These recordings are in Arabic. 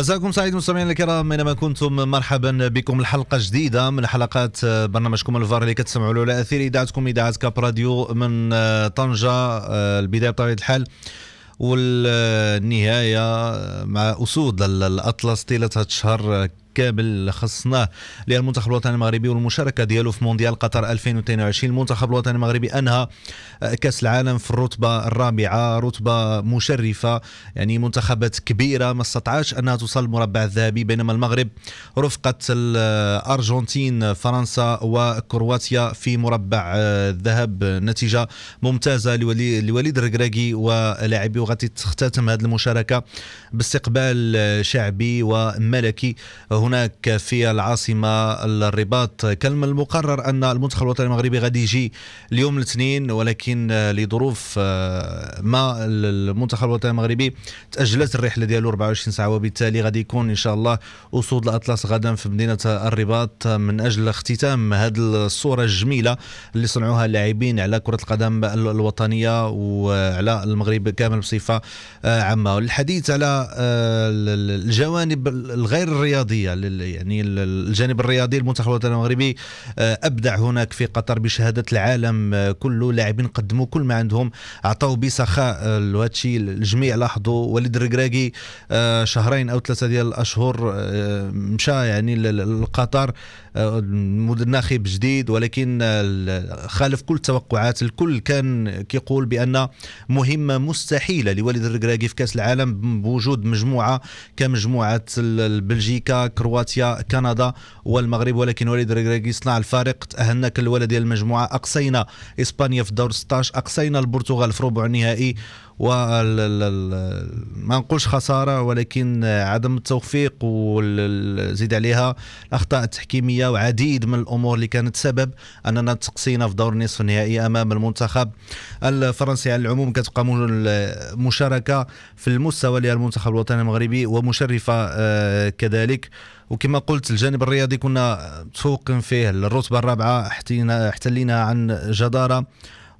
مساكم سعيد مستمعينا الكرام أينما كنتم مرحبا بكم. الحلقة جديدة من حلقات برنامجكم الفار اللي كتسمعوا له على اثير إذاعتكم إذاعة كاب راديو من طنجة البداية بطبيعة الحال والنهاية مع أسود الأطلس طيلة هذا الشهر. كامل خصناه للمنتخب الوطني المغربي والمشاركة ديالو في مونديال قطر 2022 المنتخب الوطني المغربي أنهى كأس العالم في الرتبة الرابعة رتبة مشرفة يعني منتخبات كبيرة ما استطاعتش أنها توصل للمربع الذهبي بينما المغرب رفقت الأرجنتين فرنسا وكرواتيا في مربع الذهب. نتيجة ممتازة لوليد الركراكي ولاعبي وغادي تختتم هذه المشاركة باستقبال شعبي وملكي هناك في العاصمة الرباط. من المقرر أن المنتخب الوطني المغربي غادي يجي اليوم الاثنين ولكن لظروف آه، ما المنتخب الوطني المغربي تأجلت الرحلة ديالو 24 ساعة وبالتالي غادي يكون إن شاء الله اسود الأطلس غدا في مدينة الرباط. من أجل اختتام هذه الصورة الجميلة اللي صنعوها اللاعبين على كرة القدم الوطنية وعلى المغرب كامل بصفة آه، عامة. الحديث على آه، الجوانب الغير الرياضية. يعني الجانب الرياضي المنتخب الوطني المغربي آه، أبدع هناك في قطر بشهادة العالم آه، كله لاعبين قدموا كل ما عندهم عطاو بسخاء آه، الشيء الجميع لاحظوا وليد الركراكي شهرين أو ثلاثة ديال الأشهر مشى يعني لقطر ناخب جديد ولكن خالف كل التوقعات الكل كان كيقول بأن مهمة مستحيلة لوليد الركراكي في كأس العالم بوجود مجموعة كمجموعة بلجيكا كرواتيا كندا والمغرب. ولكن وليد الركراكي صنع الفارق. تاهلنا كالولد ديال المجموعة. أقصينا إسبانيا في الدور 16 أقصينا البرتغال في ربع النهائي. ما نقولش خسارة ولكن عدم التوفيق وزيد عليها الاخطاء التحكيميه وعديد من الأمور اللي كانت سبب أننا تقصينا في دور نصف النهائي أمام المنتخب الفرنسي على العموم. كتبقى مشاركة في المستوى للمنتخب الوطني المغربي ومشرفة آه، كذلك. وكما قلت الجانب الرياضي كنا تفوقن فيه الرتبة الرابعة احتلينا عن جدارة.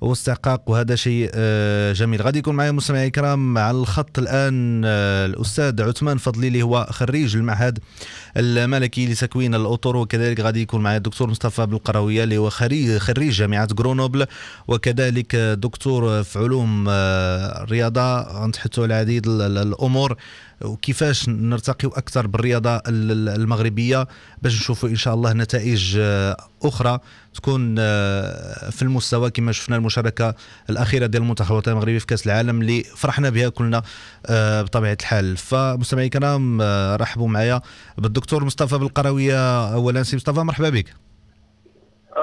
واستحقاق وهذا شيء آه، جميل. غادي يكون معي مستمعي الكرام على الخط الآن آه، الأستاذ عثمان فضلي اللي هو خريج المعهد الملكي لتكوين الأطر وكذلك غادي يكون معي الدكتور مصطفى بالقرويه اللي هو خريج جامعة غرونوبل وكذلك دكتور في علوم آه، الرياضه غنتحدثوا على العديد الأمور. وكيفاش نرتقيو أكثر بالرياضة المغربية باش نشوفوا إن شاء الله نتائج آه، أخرى تكون آه، في المستوى كما شفنا المشاركة الأخيرة ديال المنتخب الوطني المغربي في كأس العالم اللي فرحنا بها كلنا آه، بطبيعة الحال. فمستمعي الكرام رحبوا معايا بالدكتور مصطفى بالقروية اولا. سي مصطفى مرحبا بك.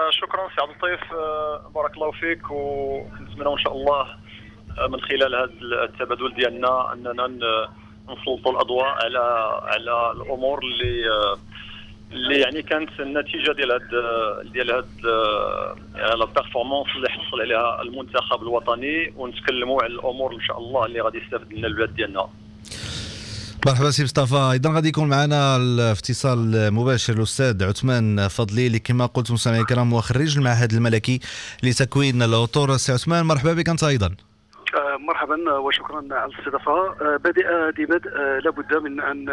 شكرا سي عبد اللطيف. بارك الله فيك ونتمنى إن شاء الله من خلال هذا التبادل ديالنا أننا نسلطوا الأضواء على على الأمور اللي اللي يعني كانت النتيجة ديال هاد ديال هاد la performance اللي حصل عليها المنتخب الوطني ونتكلموا على الأمور إن شاء الله اللي غادي يستافد منها البلاد ديالنا. مرحبا سي مصطفى. أيضا غادي يكون معنا الاتصال مباشر الأستاذ عثمان فضلي اللي كما قلت مستمعي الكرام هو خريج المعهد الملكي لتكوين الأطر سي عثمان مرحبا بك أنت أيضا. مرحبا وشكرا على الاستضافة. آه، بادئ ذي بدء آه، لابد من أن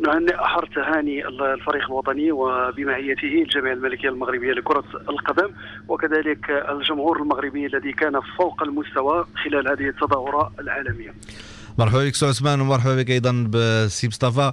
نهنئ أحر تهاني الفريق الوطني وبمعيته الجمعيه الملكية المغربية لكرة القدم وكذلك الجمهور المغربي الذي كان فوق المستوى خلال هذه التظاهرة العالمية. مرحبا بك سي عثمان ومرحبا بك أيضا بسي مصطفى. آه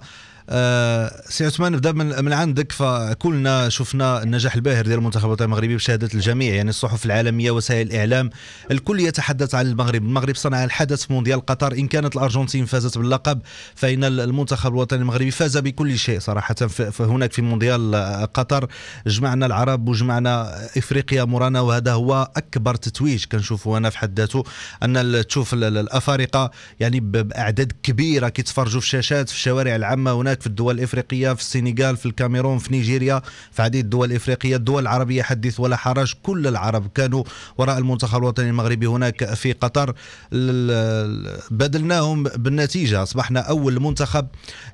سي عثمان نبدا من, من عندك فكلنا شفنا النجاح الباهر ديال المنتخب الوطني المغربي بشهادة الجميع يعني الصحف العالمية وسائل الإعلام الكل يتحدث عن المغرب. المغرب صنع الحدث في مونديال قطر. إن كانت الأرجنتين فازت باللقب فإن المنتخب الوطني المغربي فاز بكل شيء صراحة هناك في مونديال قطر. جمعنا العرب وجمعنا إفريقيا مورانا وهذا هو أكبر تتويج كنشوفه أنا في حد ذاته أن تشوف الأفارقة يعني بأعداد كبيرة كيتفرجوا في الشاشات في الشوارع العامة. هناك في الدول الإفريقية في السنغال في الكاميرون في نيجيريا. في عديد الدول الإفريقية الدول العربية حدث ولا حرج. كل العرب كانوا وراء المنتخب الوطني المغربي هناك في قطر. بدلناهم بالنتيجة. أصبحنا أول منتخب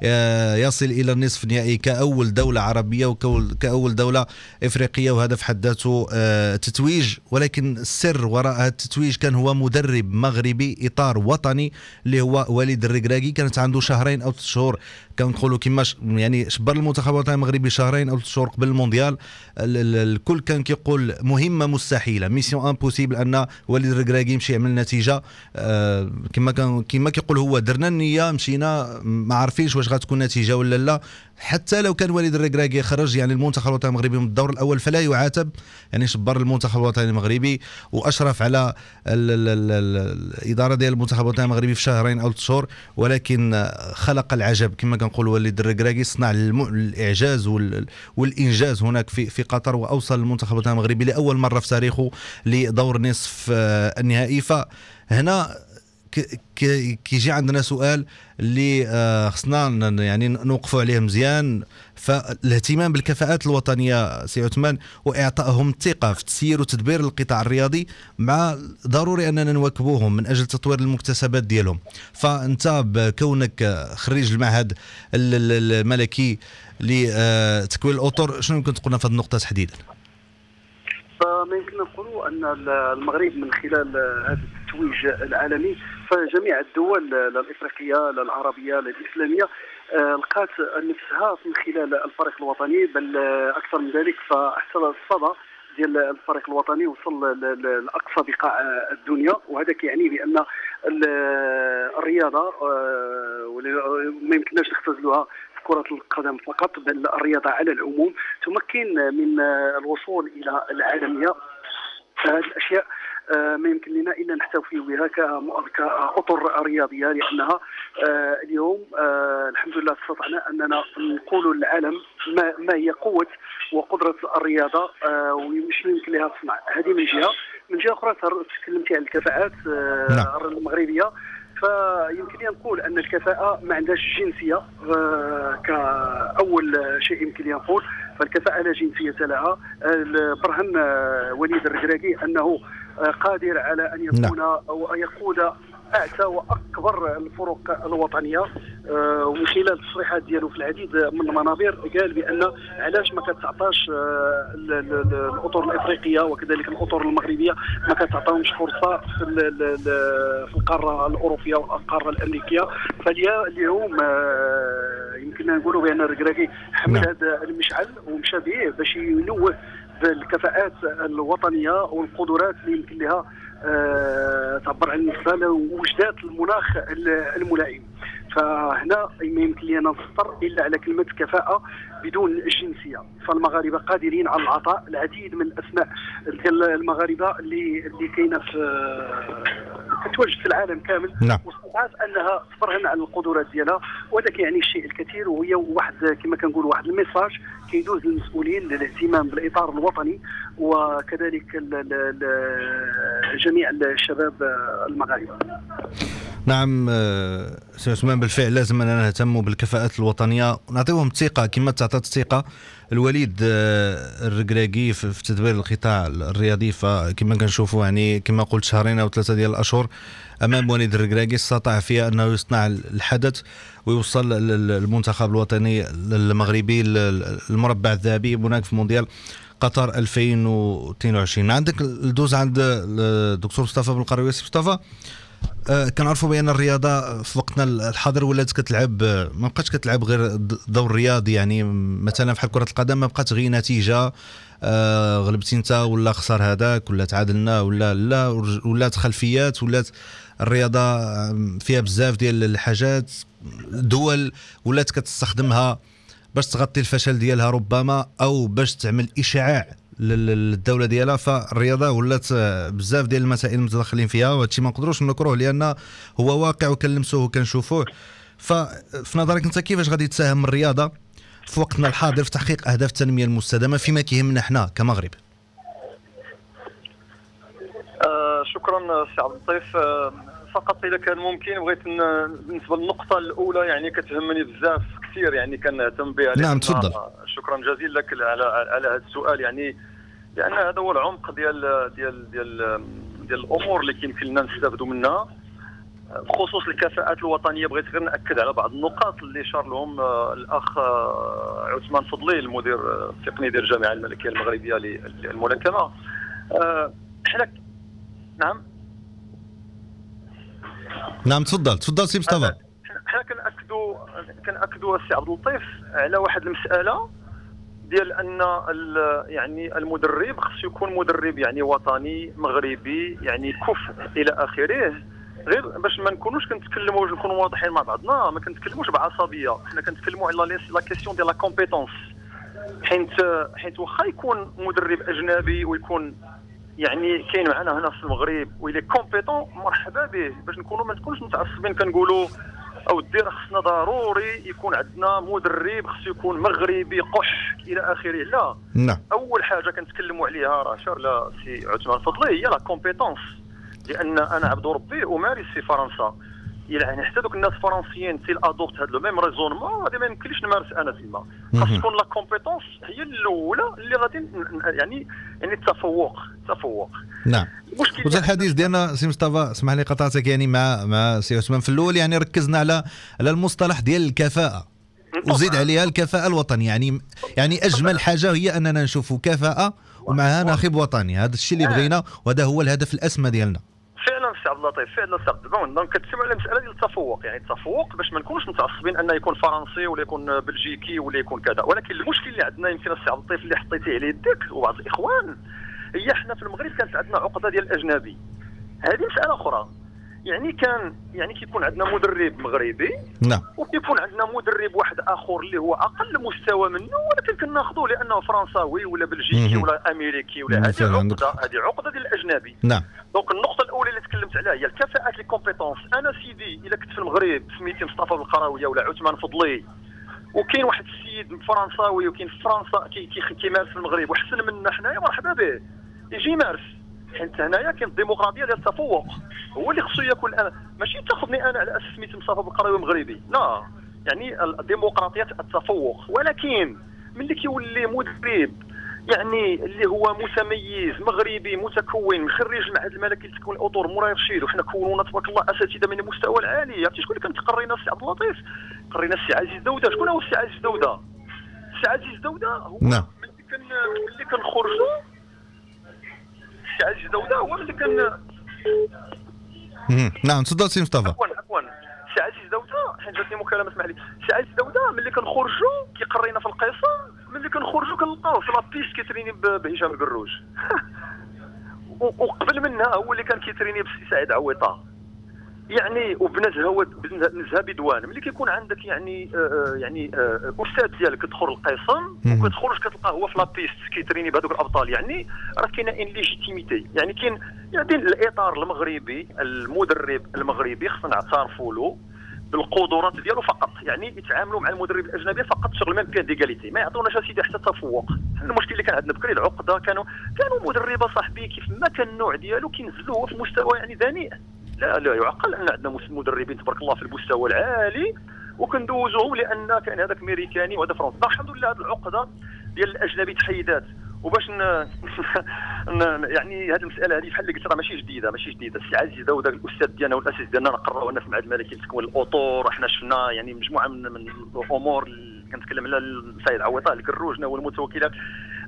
آه، يصل إلى النصف النهائي كأول دولة عربية وكاول دولة إفريقية. وهذا في حد ذاته آه، تتويج. ولكن السر وراء التتويج كان هو مدرب مغربي إطار وطني اللي هو وليد الركراكي كانت عنده شهرين أو ثلاث شهور. كنقولوا كما يعني شبر المنتخب الوطني المغربي شهرين أو شهور قبل المونديال الكل كان كيقول مهمة مستحيلة. mission impossible أن وليد الركراكي يمشي يعمل نتيجة. آه، كما كان كما كيقول هو درنا النية مشينا ما عارفينش واش غتكون نتيجة ولا لا. حتى لو كان وليد الركراكي خرج يعني المنتخب الوطني المغربي من الدور الأول فلا يعاتب. يعني شبر المنتخب الوطني المغربي وأشرف على ال ال ال الإدارة ديال المنتخب الوطني المغربي في شهرين أو شهور ولكن خلق العجب. كما كنقول وليد الركراكي صنع الإعجاز والإنجاز هناك في في قطر وأوصل المنتخب الوطني المغربي لأول مرة في تاريخه لدور نصف النهائي. فهنا كيجي عندنا سؤال اللي آه، خصنا يعني نوقفوا عليه مزيان فالاهتمام بالكفاءات الوطنية سي عثمان وإعطائهم الثقة في تسيير وتدبير القطاع الرياضي مع ضروري أننا نواكبوهم من أجل تطوير المكتسبات ديالهم فأنت بكونك خريج المعهد الملكي لتكوين الأطر شنو يمكن تقولنا في هذه النقطة تحديدا؟ فما يمكن نقولوا أن المغرب من خلال هذا التتويج العالمي فجميع الدول الإفريقية العربية الإسلامية آه، لقات نفسها من خلال الفريق الوطني بل أكثر من ذلك فأحسن الصدى ديال الفريق الوطني وصل لأقصى بقاع الدنيا. وهذا كيعني بأن الرياضة آه، ما يمكنناش نختزلوها كرة القدم فقط بل الرياضة على العموم تمكن من الوصول إلى العالمية. فهذه الأشياء آه، ما يمكن لنا إلا نحتوي بها كاطر رياضية لأنها آه، اليوم آه، الحمد لله استطعنا أننا نقول للعالم ما, ما هي قوة وقدرة الرياضة ومش يمكن لها تصنع. هذه من جهة. من جهة أخرى تكلمتي عن الكفاءات نعم. المغربية. فيمكن لي نقول أن الكفاءة ما عندهاش جنسية كأول شيء يمكن لي نقول. فالكفاءة لا جنسية لها. برهن وليد الركراكي أنه قادر على أن يكون نعم. أو أن يقود أعتى وأكبر الفرق الوطنية آه، ومن خلال التصريحات ديالو في العديد من المنابر قال بأن علاش ما كتعطاش آه، الأطر الإفريقية وكذلك الأطر المغربية ما كتعطاهمش فرصة في في القارة الأوروبية والقارة الأمريكية فاليوم آه، يمكن نقولوا بأن الركراكي حمل نعم. هذا المشعل ومشى به باش ينوه بالكفاءات الوطنية والقدرات اللي يمكن لها آه، تعبر عن نفسها ووجدات المناخ الملائم. فهنا ما يمكن لنا نفطر إلا على كلمة كفاءة. بدون الجنسيه فالمغاربة قادرين على العطاء. العديد من الأسماء ديال المغاربة اللي اللي كاينة في كتواجد في العالم كامل نعم. واستطاعت أنها تبرهن على القدرات ديالها. وهذا كيعني الشيء الكثير وهي واحد كما كنقول واحد الميساج كيدوز للمسؤولين للاهتمام بالإطار الوطني. وكذلك جميع الشباب المغاربة. نعم آه، سي عثمان بالفعل لازم اننا نهتموا بالكفاءات الوطنية. ونعطيهم الثقة كما الثقه الوليد آه، الركراكي في تدبير القطاع الرياضي فكما كنشوفوا يعني كما قلت شهرين أو ثلاثة ديال الأشهر أمام وليد الركراكي استطاع فيها أنه يصنع الحدث ويوصل المنتخب الوطني المغربي المربع الذهبي هناك في مونديال قطر 2022 عندك الدوز عند الدكتور مصطفى بن القروي. مصطفى آه، كنعرفوا بأن الرياضة في وقتنا الحاضر ولات كتلعب ما بقاتش كتلعب غير دور رياضي يعني مثلا في كرة القدم ما بقات غير نتيجة آه غلبتي أنت ولا خسر هذاك ولا تعادلنا ولا لا ولات خلفيات ولات الرياضة فيها بزاف ديال الحاجات دول ولات كتستخدمها باش تغطي الفشل ديالها ربما أو باش تعمل إشعاع للدولة ديالها فالرياضة ولات بزاف ديال المسائل متدخلين فيها وهذا الشيء ما نقدروش نكروه لأن هو واقع وكنلمسوه وكنشوفوه. ففي نظرك أنت كيفاش غادي تساهم الرياضة في وقتنا الحاضر في تحقيق أهداف التنمية المستدامة فيما كيهمنا إحنا كمغرب؟ آه شكرا سي عبد اللطيف. آه فقط إذا كان ممكن بغيت بالنسبة للنقطة الأولى يعني كتهمني بزاف كثير يعني كنهتم بها. نعم تفضل. شكرا جزيلا لك على على هذا السؤال. يعني لأن هذا هو العمق ديال ديال ديال ديال الأمور اللي كيمكن لنا نستافدوا منها. بخصوص الكفاءات الوطنية بغيت غير نأكد على بعض النقاط اللي شار لهم آه، الأخ آه، عثمان فضلي المدير التقني ديال الجامعة الملكية المغربية للملاكمة. حنا نعم؟ نعم تفضل. تفضل سي مصطفى. حنا كناكدوا كناكدوا السي عبد اللطيف على واحد المسألة ديال أن يعني المدرب خصو يكون مدرب يعني وطني مغربي يعني كفء إلى آخره غير باش ما نكونوش كنتكلموا باش نكونوا واضحين مع بعضنا ما كنتكلموش بعصبية. حنا كنتكلموا على la question ديال la compétence حيت حيت واخا يكون مدرب أجنبي ويكون يعني كاين معنا هنا في المغرب و il est compétent مرحبا به. باش نكونوا ما نكونوش متعصبين كنقولوا au delà خصنا ضروري يكون عندنا مدرب خصو يكون مغربي قح إلى آخره. لا. نعم. أول حاجة كنتكلموا عليها راه شار لها سي عثمان فضلي هي la compétence لأن أنا عبد ربي أمارس في فرنسا. يعني حتى دوك الناس الفرنسيين تي adoptent هذا le même raisonnement هذا ما يمكنليش نمارس أنا تما خاص تكون la compétence هي الأولى اللي غادي يعني يعني التفوق التفوق. نعم. وزاد الحديث ديالنا سي مصطفى اسمح لي قطعتك يعني مع مع سي عثمان. في الأول يعني ركزنا على على المصطلح ديال الكفاءة. وزيد عليها الكفاءة الوطنيه يعني يعني أجمل حاجة هي أننا نشوفوا كفاءة ومعها ناخب وطني. هذا الشيء اللي بغينا وهذا هو الهدف الأسمى ديالنا. فعلا سي عبد اللطيف فعلا سي عبد اللطيف donc كتسمع على المساله ديال التفوق. يعني التفوق باش ما نكونوش متعصبين انه يكون فرنسي ولا يكون بلجيكي ولا يكون كذا. ولكن المشكل اللي عندنا يمكن السي عبد اللطيف اللي حطيتيه على يدك وبعض الإخوان هي إحنا في المغرب كانت عندنا عقدة ديال الأجنبي. هذه مسألة أخرى. يعني كان يعني كيكون عندنا مدرب مغربي. نعم. وكيكون عندنا مدرب واحد آخر اللي هو أقل مستوى منه ولكن كناخذوه لأنه فرنساوي ولا بلجيكي ولا أمريكي ولا هذه عقده هذه عقدة ديال الأجنبي. نعم. donc النقطة الأولى اللي تكلمت عليها هي الكفاءات les compétences أنا سيدي إلا كنت في المغرب سميتي مصطفى بالقراوية ولا عثمان فضلي وكاين واحد السيد فرنساوي وكاين في فرنسا كيمارس في المغرب وحسن منا حنايا مرحبا به. يجي يمارس. حيت هنايا كاين الديمقراطيه ديال التفوق. هو اللي خصو يكون أنا. ماشي تاخذني أنا على أساس سميت مصطفى بالقراوي مغربي. لا. يعني الديمقراطية التفوق. ولكن ملي كيولي مدرب يعني اللي هو متميز مغربي متكون خريج المعهد الملكي لتكوين الاطر مولاي رشيد وحنا كونونا تبارك الله أساتذة من المستوى العالي. عرفتي شكون اللي كان تقرينا السي عبد اللطيف؟ قرينا السي عزيز دوده شكون هو السي عزيز دوده السي عزيز دوده هو نعم. ملي كنخرجوا السي عزيز دوده هو ملي كان نعم تفضل سي مصطفى. عفوا عفوا سي عزيز دوده حيت جاتني مكالمة اسمح لي سي عزيز دوده ملي كنخرجوا كيقرينا في القصة ملي كنخرجوا كنلقاوه في la piste كيتريني بهشام القروج وقبل منها هو اللي كان كيتريني بسي سعيد عويطة. يعني وبنزهة بنزهة بدوان. ملي كيكون عندك يعني آه، آه، يعني آه، أستاذ ديالك تدخل القسم وكتخرج كتلقاه هو في la piste كيتريني بهذوك الأبطال. يعني راه كاينة une légitimité يعني كاين يعني الإطار المغربي المدرب المغربي خصنا نعترفوا له بالقدرات ديالو فقط. يعني يتعاملوا مع المدرب الأجنبي فقط شغل même pied d'égalité ما يعطوناش اسيدي حتى تفوق. المشكل اللي كان عندنا بكري العقدة كانوا كانوا مدربة صاحبي كيف ما كان النوع ديالو كينزلوه في مستوى يعني دنيء لا لا يعقل أن عندنا مدربين تبارك الله في المستوى العالي وكندوزوهم لأن كان هذاك ميريكاني وهذا فرنسي. الحمد لله هذه العقدة ديال الأجنبي تحيدات. وباش ن... يعني هذه المسألة هذه بحال اللي قلت راه ماشي جديدة ماشي جديدة. السي عزيز وذاك الأستاذ ديالنا والأستاذ ديالنا نقراو أنا في المعهد الملكي لتكوين الأطور. إحنا شفنا يعني مجموعة من, من الأمور كنتكلم على السيد عويطة الكروج نزهة والمتوكلات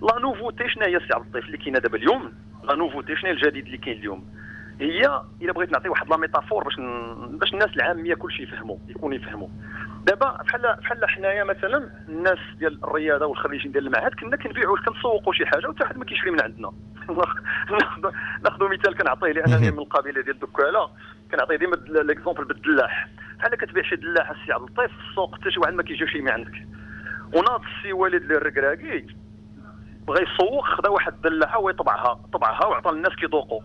la nouveauté شنو هي السي عبد اللطيف اللي كاينة دابا اليوم؟ la nouveauté شنو الجديد اللي كاين اليوم؟ هي إلا بغيت نعطي واحد la métaphore باش ن... باش الناس العاميه كلشي يفهموا يكونوا يفهموا. دابا بحال بحال حنايا مثلا الناس ديال الرياضة والخريجين ديال المعهد كنا كنبيعوا كنسوقوا شي حاجة وحتى حد ما كيشري من عندنا. ناخذ مثال كنعطيه لأنني من القبيله ديال الدكالة. كنعطيه ديما l'exemple بالدلاح. بحال كتبيع شي دلاح السي عبد اللطيف في السوق حتى شي واحد ما كيجي يشري من عندك. وناض السي وليد الركراكي بغى يسوق خدا واحد الدلاحة ويطبعها طبعها وعطى للناس كيذوقوا.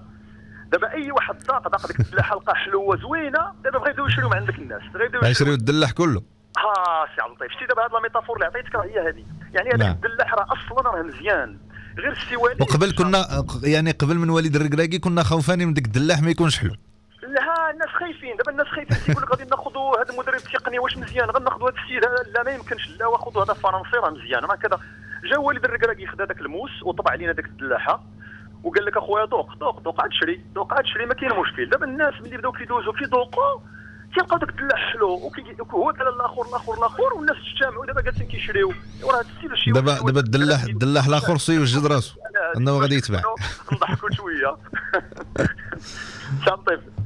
دابا اي واحد ذاق ديك الدلاحة لقى حلوة زوينه دابا بغا يبداو يشريو من عندك الناس بغا يشريو. الدلاح كله. ها سي عبد اللطيف شتي دابا هاد la métaphore اللي عطيتك راه هي هذه يعني هذاك نعم. الدلاح راه أصلا راه مزيان. غير السوالي وقبل كنا يعني قبل من وليد الركراكي كنا خوفانين من ديك الدلاح ما يكونش حلو. لا الناس خايفين. دابا الناس خايفين تيقول لك غادي ناخذوا هذا المدرب التقني واش مزيان غناخذوا هذا السيد لا ما يمكنش. لا واخذوا هذا فرنسي راه مزيان. راه كذا جا وليد الركراكي خدا داك الموس وطبع علينا داك الدلاحة. وقال لك اخويا دوق دوق دوق عاد شري دوق عاد شري ما كاين مشكل دابا الناس ملي بداو كيدوزوا كيدوقوا تيلقاو داك الدلاح حلو وهو على الآخر الآخر الآخر والناس اجتمعوا دابا جالسين كيشريو وراه هذا السيد شي دابا دابا الدلاح الدلاح الآخر سيوجد راسو انه غادي يتباع نضحكوا شوية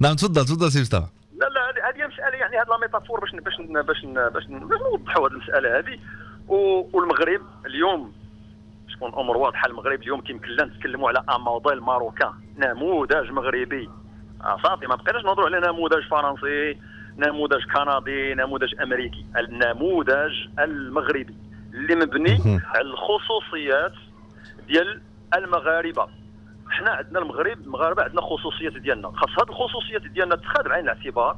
نعم تفضل تفضل سي مصطفى لا لا هذه مساله يعني هذه la métaphore باش باش باش باش نوضحوا هذه المساله هذه والمغرب اليوم تكون الأمور واضحه المغرب. اليوم كيمكن لنا نتكلموا على un modèle marocain. نموذج مغربي. آه صافي ما بقيناش نهضروا على نموذج فرنسي نموذج كندي نموذج أمريكي. النموذج المغربي اللي مبني على الخصوصيات ديال المغاربة. حنا عندنا المغرب المغاربة عندنا خصوصيات ديالنا. خاص هذه الخصوصيات ديالنا تاخد بعين الاعتبار.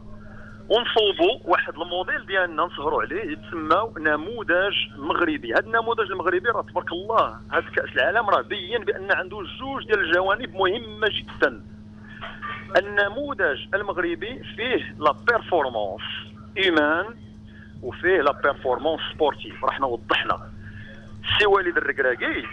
ونصوبوا واحد الموديل ديالنا نسهروا عليه يتسمى نموذج مغربي. هذا النموذج المغربي راه تبارك الله هذا كأس العالم راه بين بأن عنده جوج ديال الجوانب مهمة جدا. النموذج المغربي فيه la performance humaine وفيه la performance sportive راه حنا وضحنا سي وليد الركراكي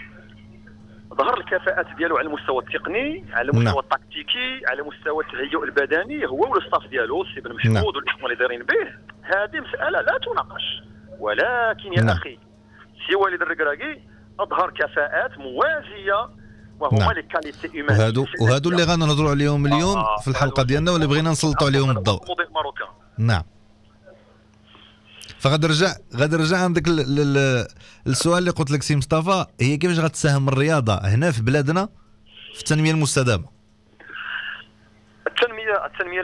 ظهر الكفاءات ديالو على المستوى التقني على المستوى نعم. التكتيكي على مستوى التهيؤ البدني هو وال staff ديالو السي بن محمود نعم. والإخوان اللي دايرين به هذه مسألة لا تناقش ولكن يا نعم. أخي سي وليد الركراكي أظهر كفاءات موازية وهما نعم. les qualités humaines وهادو وهادو اللي غنهضروا عليهم اليوم آه في الحلقة ديالنا واللي بغينا نسلطوا عليهم الضوء نعم فغادي نرجع غادي نرجع عندك السؤال اللي قلت لك سي مصطفى هي كيفاش غتساهم الرياضة هنا في بلادنا في التنمية المستدامة؟ التنميه التنمية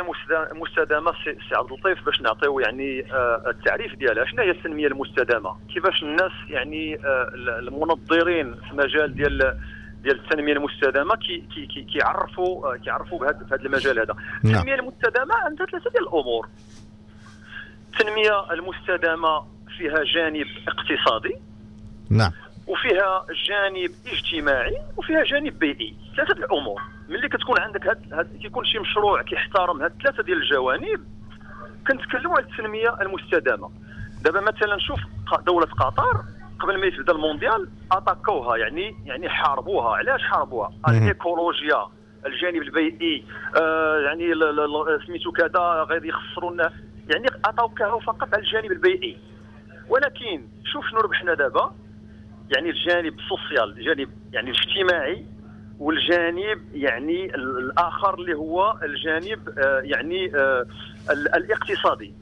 المستدامه سي عبد اللطيف باش نعطيو يعني آه، التعريف ديالها. شنو هي التنمية المستدامة؟ كيفاش الناس يعني آه، المنظرين في مجال ديال ديال التنمية المستدامة كي كي كي كيعرفوا آه، كيعرفوا بهذا المجال هذا. نعم. التنمية المستدامة عندها ثلاثة ديال الأمور. التنمية المستدامة فيها جانب اقتصادي نعم. وفيها جانب اجتماعي وفيها جانب بيئي ثلاثة الأمور. ملي كتكون عندك هاد, هاد كيكون شي مشروع كيحترم هاد ثلاثة ديال الجوانب كنتكلموا على التنمية المستدامة. دابا مثلا شوف دولة قطر قبل ما يبدا المونديال اتاكوها يعني يعني حاربوها. علاش حاربوها؟ الإيكولوجيا الجانب البيئي آه يعني سميتو كذا غادي يخسروا يعني عطاوكه فقط على الجانب البيئي. ولكن شوف شنو ربحنا دابا. يعني الجانب السوسيال الجانب يعني الاجتماعي والجانب يعني الآخر اللي هو الجانب آه يعني آه الاقتصادي.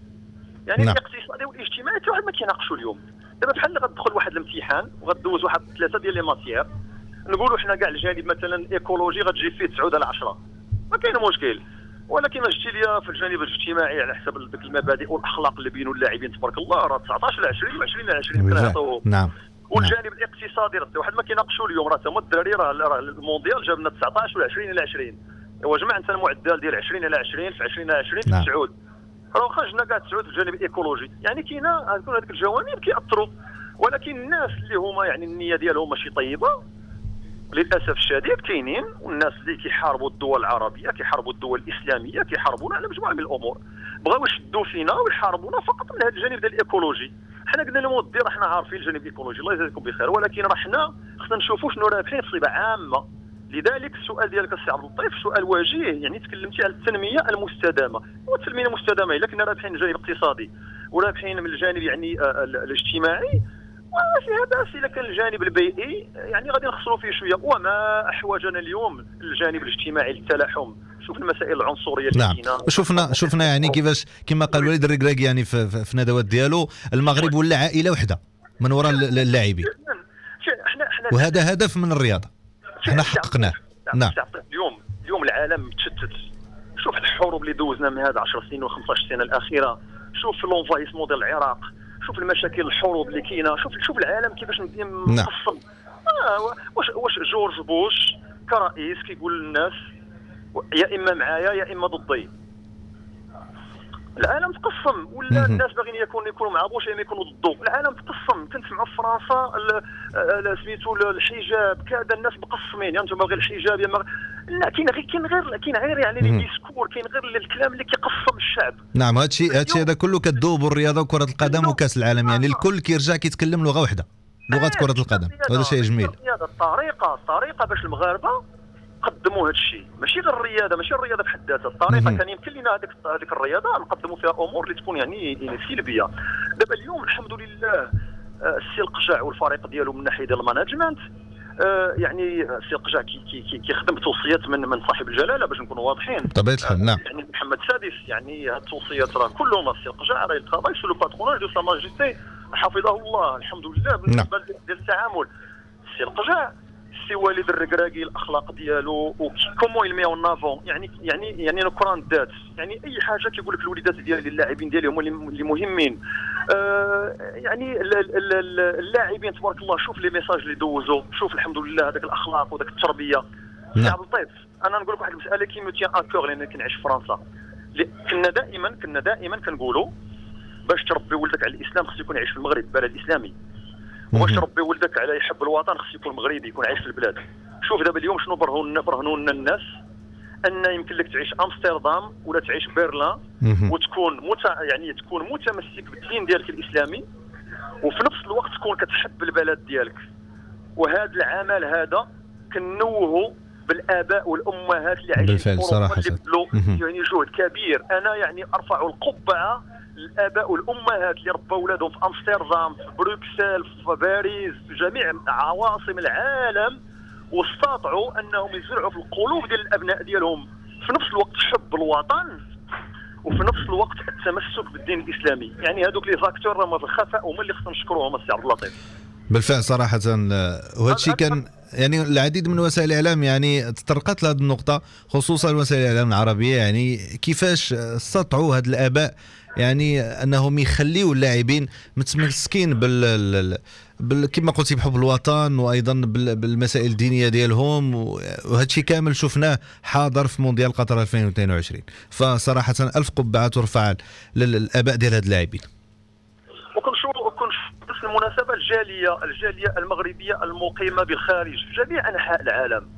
يعني نعم. الاقتصادي والاجتماعي حتى واحد ما كيناقشوا اليوم. دابا بحال غتدخل واحد الامتحان وغدوز واحد ثلاثة ديال لي ماتيير نقولوا حنا كاع الجانب مثلا écologique غتجي فيه 9 على 10 ما كاين مشكل. ولكن ليا في الجانب الاجتماعي على حسب ديك المبادئ والأخلاق اللي بينوا اللاعبين تبارك الله راه 19 ل 20 و 20 ل 20 كنعطيو نعم. والجانب نعم. الاقتصادي راه واحد ما كيناقشوا اليوم راه تما الدراري راه المونديال جاب لنا 19 و 20 إلى 20 ايوا جمع انت المعدل ديال 20 إلى 20 في 20 إلى 20 في 9 راه خرجنا كاع 9 في الجانب ال écologique يعني كاينة تكون هذيك الجوانب كيأثروا. ولكن الناس اللي هما يعني النية ديالهم ماشي طيبة للأسف الشديد كاينين والناس اللي كيحاربوا الدول العربية كيحاربوا الدول الإسلامية كيحاربونا على مجموعة من الأمور. بغاو يشدوا فينا ويحاربونا فقط من هذا الجانب ديال ال écologique. حنا قلنا لهم ودي راه حنا عارفين الجانب ال écologique الله يجزيكم بخير ولكن راه حنا خصنا نشوفوا شنو رابحين بصفة عامة. لذلك السؤال ديالك السي عبد اللطيف سؤال وجيه يعني تكلمتي على التنمية المستدامة. والتنميه المستدامة إلا كنا رابحين الجانب الاقتصادي ورابحين من الجانب يعني آه، الاجتماعي فيها باس اذا كان الجانب البيئي يعني غادي نخسروا فيه شوية. وما أحوجنا اليوم الجانب الاجتماعي للتلاحم. شوف المسائل العنصرية اللي نعم. شفنا. شفنا يعني كيفاش كما قال وليد الركراكي يعني في, في الندوات ديالو المغرب ولا عائلة وحدة من وراء اللاعبين. وهذا هدف من الرياضة. إحنا حققناه. نعم. اليوم اليوم العالم متشتت. شوف الحروب اللي دوزنا من هذا 10 سنين و15 سنة الأخيرة. شوف l'envahissement ديال العراق. شوف المشاكل الحروب اللي كاينة. شوف شوف العالم كيفاش مقسم نعم. آه واش واش جورج بوش كرئيس كيقول للناس يا إما معايا يا إما ضدي. العالم تقسم. ولا الناس باغيين يكونوا يكونوا مع بوش يا يكونوا ضده. العالم تقسم. كنسمعوا في فرنسا سميتو الحجاب. كذا الناس مقسمين. يعني أنتم باغي الحجاب يا لا كاين غير كاين غير كاين غير يعني les discours كاين غير الكلام اللي كيقسم الشعب. نعم هذا الشيء هذا كله كذوب الرياضة وكرة القدم وكأس العالم. يعني آه. الكل كيرجع كيتكلم لغة واحدة لغة آه، كره القدم وهذا شيء جميل. الطريقة الطريقة باش المغاربة قدموا هذا الشيء. ماشي غير الرياضة ماشي الرياضة بحد ذاتها. الطريقة كان يمكن لنا هذيك هذيك الرياضة نقدموا فيها أمور اللي تكون يعني, سلبيه دابا اليوم الحمد لله آه، السي لقجع والفريق ديالو من ناحية ديال ال management آه، يعني السي القجع كيخدم توصيات من من صاحب الجلاله باش نكونوا واضحين. بطبيعة الحال نعم. يعني محمد السادس يعني هاد التوصيات راه كلهم السي القجع راه يترافاي سو لو باتروناج دو سا ماجيستي حفظه الله الحمد لله. بالنسبة نعم. ديال التعامل السي القجع سي والد الركراكي الأخلاق ديالو وكومون اون افون يعني يعني يعني الكره الذات يعني أي حاجة كيقول لك الوليدات ديالي اللاعبين ديالي هما اللي مهمين. آه يعني اللاعبين تبارك الله شوف les messages اللي دوزوا شوف الحمد لله هذاك الأخلاق وذاك التربية. نعم. اللطيف أنا نقول لك واحد المسألة qui me tient à cœur لأن كنعيش في فرنسا. كنا دائما كنا دائما كنقولوا باش تربي ولدك على الإسلام خصو يكون يعيش في المغرب بلد إسلامي. واش تربي ولدك على يحب الوطن خص يكون مغربي يكون عايش في البلاد. شوف دابا اليوم شنو برهنوا لنا برهنوا لنا الناس؟ أن يمكن لك تعيش أمستردام ولا تعيش برلين وتكون مت... يعني تكون متمسك بالدين ديالك الإسلامي وفي نفس الوقت تكون كتحب البلد ديالك. وهذا العمل هذا كنوهوا بالآباء والأمهات اللي عايشين بالفعل صراحة. يعني جهد كبير. أنا يعني أرفع القبعة الاباء والأمهات اللي ربوا اولادهم في أمستردام في بروكسل في باريس في جميع عواصم العالم واستطاعوا أنهم يزرعوا في القلوب ديال الأبناء ديالهم. في نفس الوقت حب الوطن وفي نفس الوقت التمسك بالدين الإسلامي. يعني هذوك les facteurs راهم في الخفاء هما اللي خصنا نشكروهم السي عبد اللطيف. بالفعل صراحة وهذا الشيء كان يعني العديد من وسائل الإعلام يعني تطرقت لهذه النقطة خصوصا وسائل الإعلام العربية. يعني كيفاش استطاعوا هاد الآباء يعني أنهم يخليوا اللاعبين متمسكين بال بال... كما قلتي بحب الوطن وأيضا بالمسائل الدينية ديالهم. وهذا الشيء كامل شفناه حاضر في مونديال قطر 2022 فصراحة ألف قبعة ترفع للآباء ديال هاد اللاعبين. وكنشوف المناسبة الجالية الجالية المغربية المقيمة بالخارج في جميع أنحاء العالم.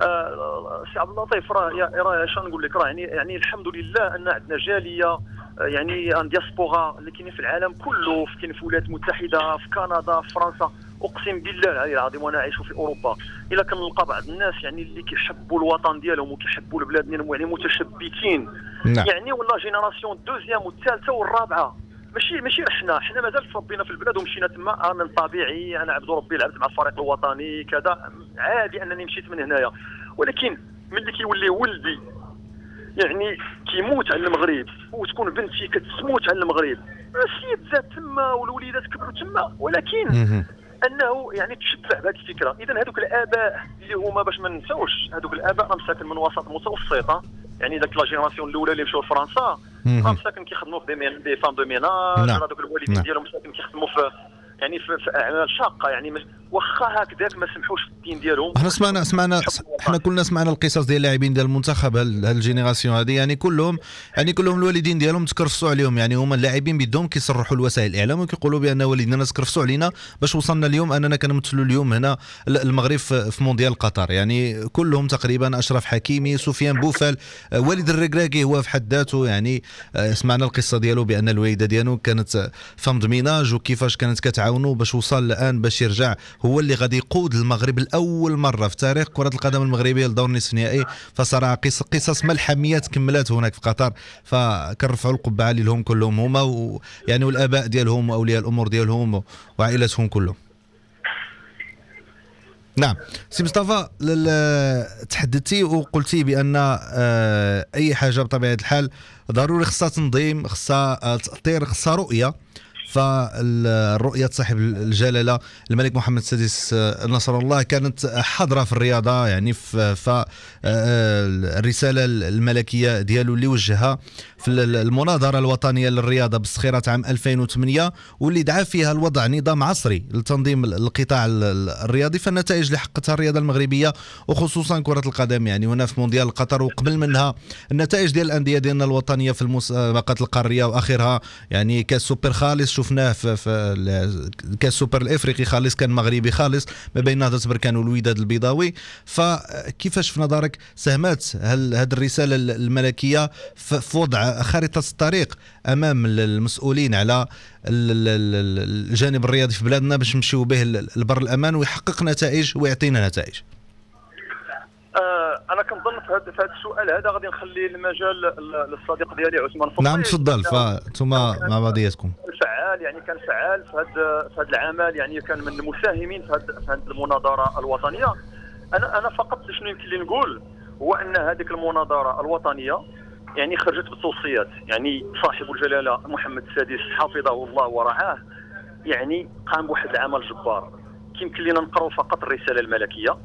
آه سي عبد اللطيف راه راه شنو نقول لك؟ راه يعني يعني الحمد لله أن عندنا جالية يعني أن دياسبورا اللي كاينين في العالم كله كاين في الولايات المتحده في كندا في فرنسا. أقسم بالله العلي العظيم وأنا عايش في أوروبا. إلا كنلقى بعض الناس يعني اللي كيحبوا الوطن ديالهم وكيحبوا البلاد ديالهم يعني متشبتين. نعم. يعني و la génération deuxième والثالثة والرابعة. ماشي ماشي حنا حنا مازال تربينا في البلاد ومشينا تما. من طبيعي أنا عبد ربي لعبت مع الفريق الوطني كذا. عادي أنني مشيت من هنايا. ولكن ملي كيولي ولدي يعني كيموت على المغرب وتكون بنتي كتموت على المغرب. السيد زاد تما والوليدات كبروا تما. ولكن أنه يعني تشبع بهذه الفكرة اذا هذوك الآباء اللي هما باش ما ننساوش هذوك الآباء راه مساكن من وسط متوسطه يعني ذاك la génération الأولى اللي مشاو لفرنسا راه مساكن كيخدموا في des femmes de ménage. هذوك الوالدين نعم. ديالهم مساكن كيخدموا في يعني في, اعمال شاقه يعني واخا هكذاك ما سمحوش الدين ديالهم. إحنا سمعنا سمعنا إحنا كلنا سمعنا القصص ديال اللاعبين ديال المنتخب ه ال génération هذه يعني كلهم يعني كلهم الوالدين ديالهم تكرفسوا عليهم يعني هما اللاعبين بدهم كيصرحوا لوسائل الإعلام وكيقولوا بأن والدينا تكرفسوا علينا باش وصلنا اليوم أننا كنمثلوا اليوم هنا المغرب في مونديال قطر. يعني كلهم تقريبا أشرف حكيمي سفيان بوفال والد الركراكي هو في حد ذاته يعني آه، سمعنا القصة ديالو بأن الوالدة ديالو كانت فم دميناج وكيفاش كانت كتعاونوا باش وصل الآن باش يرجع. هو اللي غادي يقود المغرب لأول مرة في تاريخ كرة القدم المغربية لدور نصف نهائي فصراحه قصص قصص ملحميه هناك في قطر. فكنرفعوا القبعة لهم كلهم هما يعني والآباء ديالهم وأولياء الأمور ديالهم وعائلتهم كلهم. نعم. سي مصطفى تحدثتي وقلتي بأن آه، أي حاجة بطبيعة الحال ضروري خصها تنظيم خصها تأطير خصها رؤية. فالرؤية صاحب الجلالة الملك محمد السادس آه، نصر الله كانت حاضرة في الرياضة يعني في الرسالة الملكية ديالو اللي وجهها في المناظرة الوطنية للرياضة بالسخيرة عام 2008 واللي دعا فيها لوضع نظام عصري لتنظيم القطاع الرياضي فالنتائج اللي حققتها الرياضة المغربية وخصوصا كرة القدم. يعني هنا في مونديال قطر وقبل منها النتائج ديال الأندية ديالنا الوطنية في المسابقات القارية وآخرها يعني كاس سوبر خالص شفناه في, في كاس السوبر الإفريقي خالص كان مغربي خالص ما بين نهضة بركان والوداد البيضاوي. فكيفاش في نظرك ساهمت هذه الرسالة الملكية في وضع خارطه الطريق أمام المسؤولين على الجانب الرياضي في بلادنا باش نمشيو به لبر الأمان ويحقق نتائج ويعطينا نتائج. آه أنا كنظن في هذا السؤال هذا غادي نخلي المجال للصديق ديالي عثمان فضل نعم تفضل. فانتم مع بعضياتكم. فعال يعني كان فعال في هذا في هذا العمل يعني كان من المساهمين في هذه المناظرة الوطنية. أنا أنا فقط شنو يمكن لي نقول؟ هو أن هذيك المناظرة الوطنية يعني خرجت بتوصيات يعني صاحب الجلالة محمد السادس حفظه الله ورعاه. يعني قام بواحد العمل جبار. يمكن لنا نقراو فقط الرسالة الملكية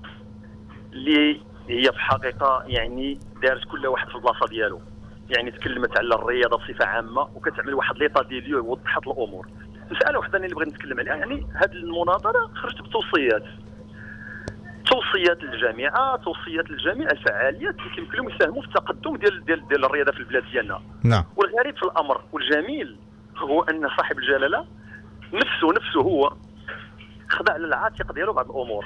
اللي هي في الحقيقة يعني دارت كل واحد في البلاصة ديالو. يعني تكلمت على الرياضة بصفة عامة وكتعمل واحد ليطا دي ليو وضحت الأمور. مساله وحده اللي بغيت نتكلم عليها. يعني هذه المناظرة خرجت بتوصيات توصيات للجامعه توصيات للجميع الفعاليات اللي يمكن لهم يساهموا في التقدم ديال ديال ديال الرياضة في البلاد ديالنا. نعم. والغريب في الأمر والجميل هو أن صاحب الجلالة نفسه نفسه هو خدا على العاتق ديالو بعض الأمور.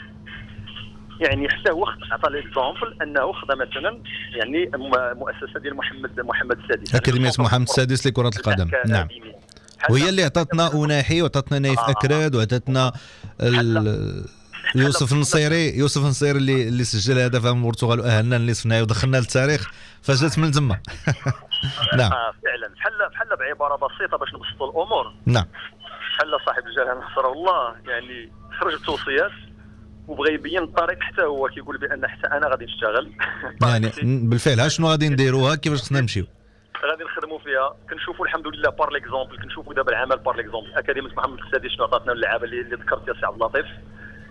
يعني حتى هو عطى l'exemple أنه خدا مثلا يعني مؤسسة ديال محمد محمد السادس أكاديمية محمد السادس لكرة القدم. نعم. وهي اللي عطاتنا اناحي وعطاتنا نايف آه. أكراد وعطاتنا يوسف النصيري يوسف النصيري اللي اللي سجل هدف امام البرتغال وأهلنا لنصف النهائي ودخلنا للتاريخ فجات من تما. نعم. آه فعلا. بحال بحال بعبارة بسيطة باش نبسطوا الأمور. نعم. بحال صاحب الجلاله نصره الله يعني خرج توصيات وبغى يبين الطريق حتى هو كيقول بأن حتى أنا غادي نشتغل. يعني بالفعل شنو غادي نديروها؟ كيفاش خصنا نمشيو؟ غادي نخدموا فيها. كنشوفوا الحمد لله par exemple كنشوفوا دابا العمل par exemple أكاديمية محمد السادس شنو عطاتنا اللعابه اللي ذكرت يا سي عبد اللطيف.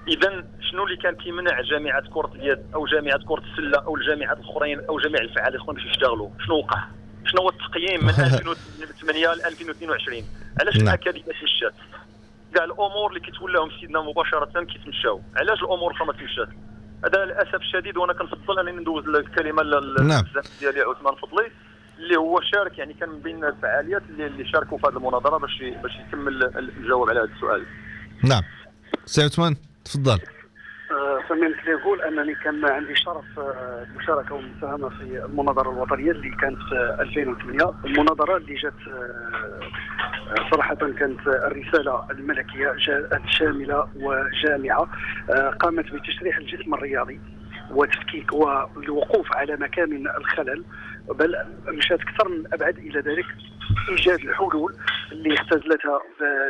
اذا شنو اللي كان كيمنع جامعة كرة اليد أو جامعة كرة السلة أو الجامعات الأخرين أو جميع الفعاليات الأخرين باش يشتغلوا؟ شنو وقع؟ شنو هو التقييم من 2008 ل 2022 علاش نعم. الاكاديميه مشات كاع الأمور اللي كيتولاهم سيدنا مباشرة كيتمشاو. علاش الأمور ما تمشات هذا للأسف الشديد وأنا كنفضل أنني ندوز الكلمة نعم. ديالي عثمان فضلي اللي هو شارك يعني كان من بين الفعاليات اللي, اللي شاركوا في هذه المناظرة باش باش يكمل الجواب على هذا السؤال. نعم. سي عثمان. تفضل. سميت لي يقول أنني كان عندي شرف آه، المشاركة والمساهمة في المناظرة الوطنية اللي كانت في 2008 المناظرة اللي جات آه، صراحة كانت الرسالة الملكية شاملة وجامعة. آه، قامت بتشريح الجسم الرياضي وتفكيك والوقوف على مكامن الخلل. بل مشات أكثر من أبعد إلى ذلك. ايجاد الحلول اللي اختزلتها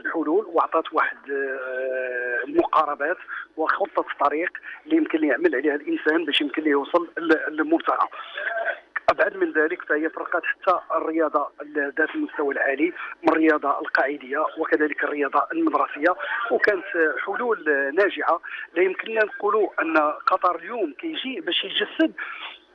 الحلول واعطت واحد آه، المقاربات وخطه طريق اللي يمكن يعمل عليها الإنسان باش يمكن يوصل للمنتهى أبعد من ذلك فهي فرقت حتى الرياضة ذات المستوى العالي من الرياضة القاعدية وكذلك الرياضة المدرسية. وكانت حلول ناجعه لا يمكننا نقولوا أن قطر اليوم كيجي باش يجسد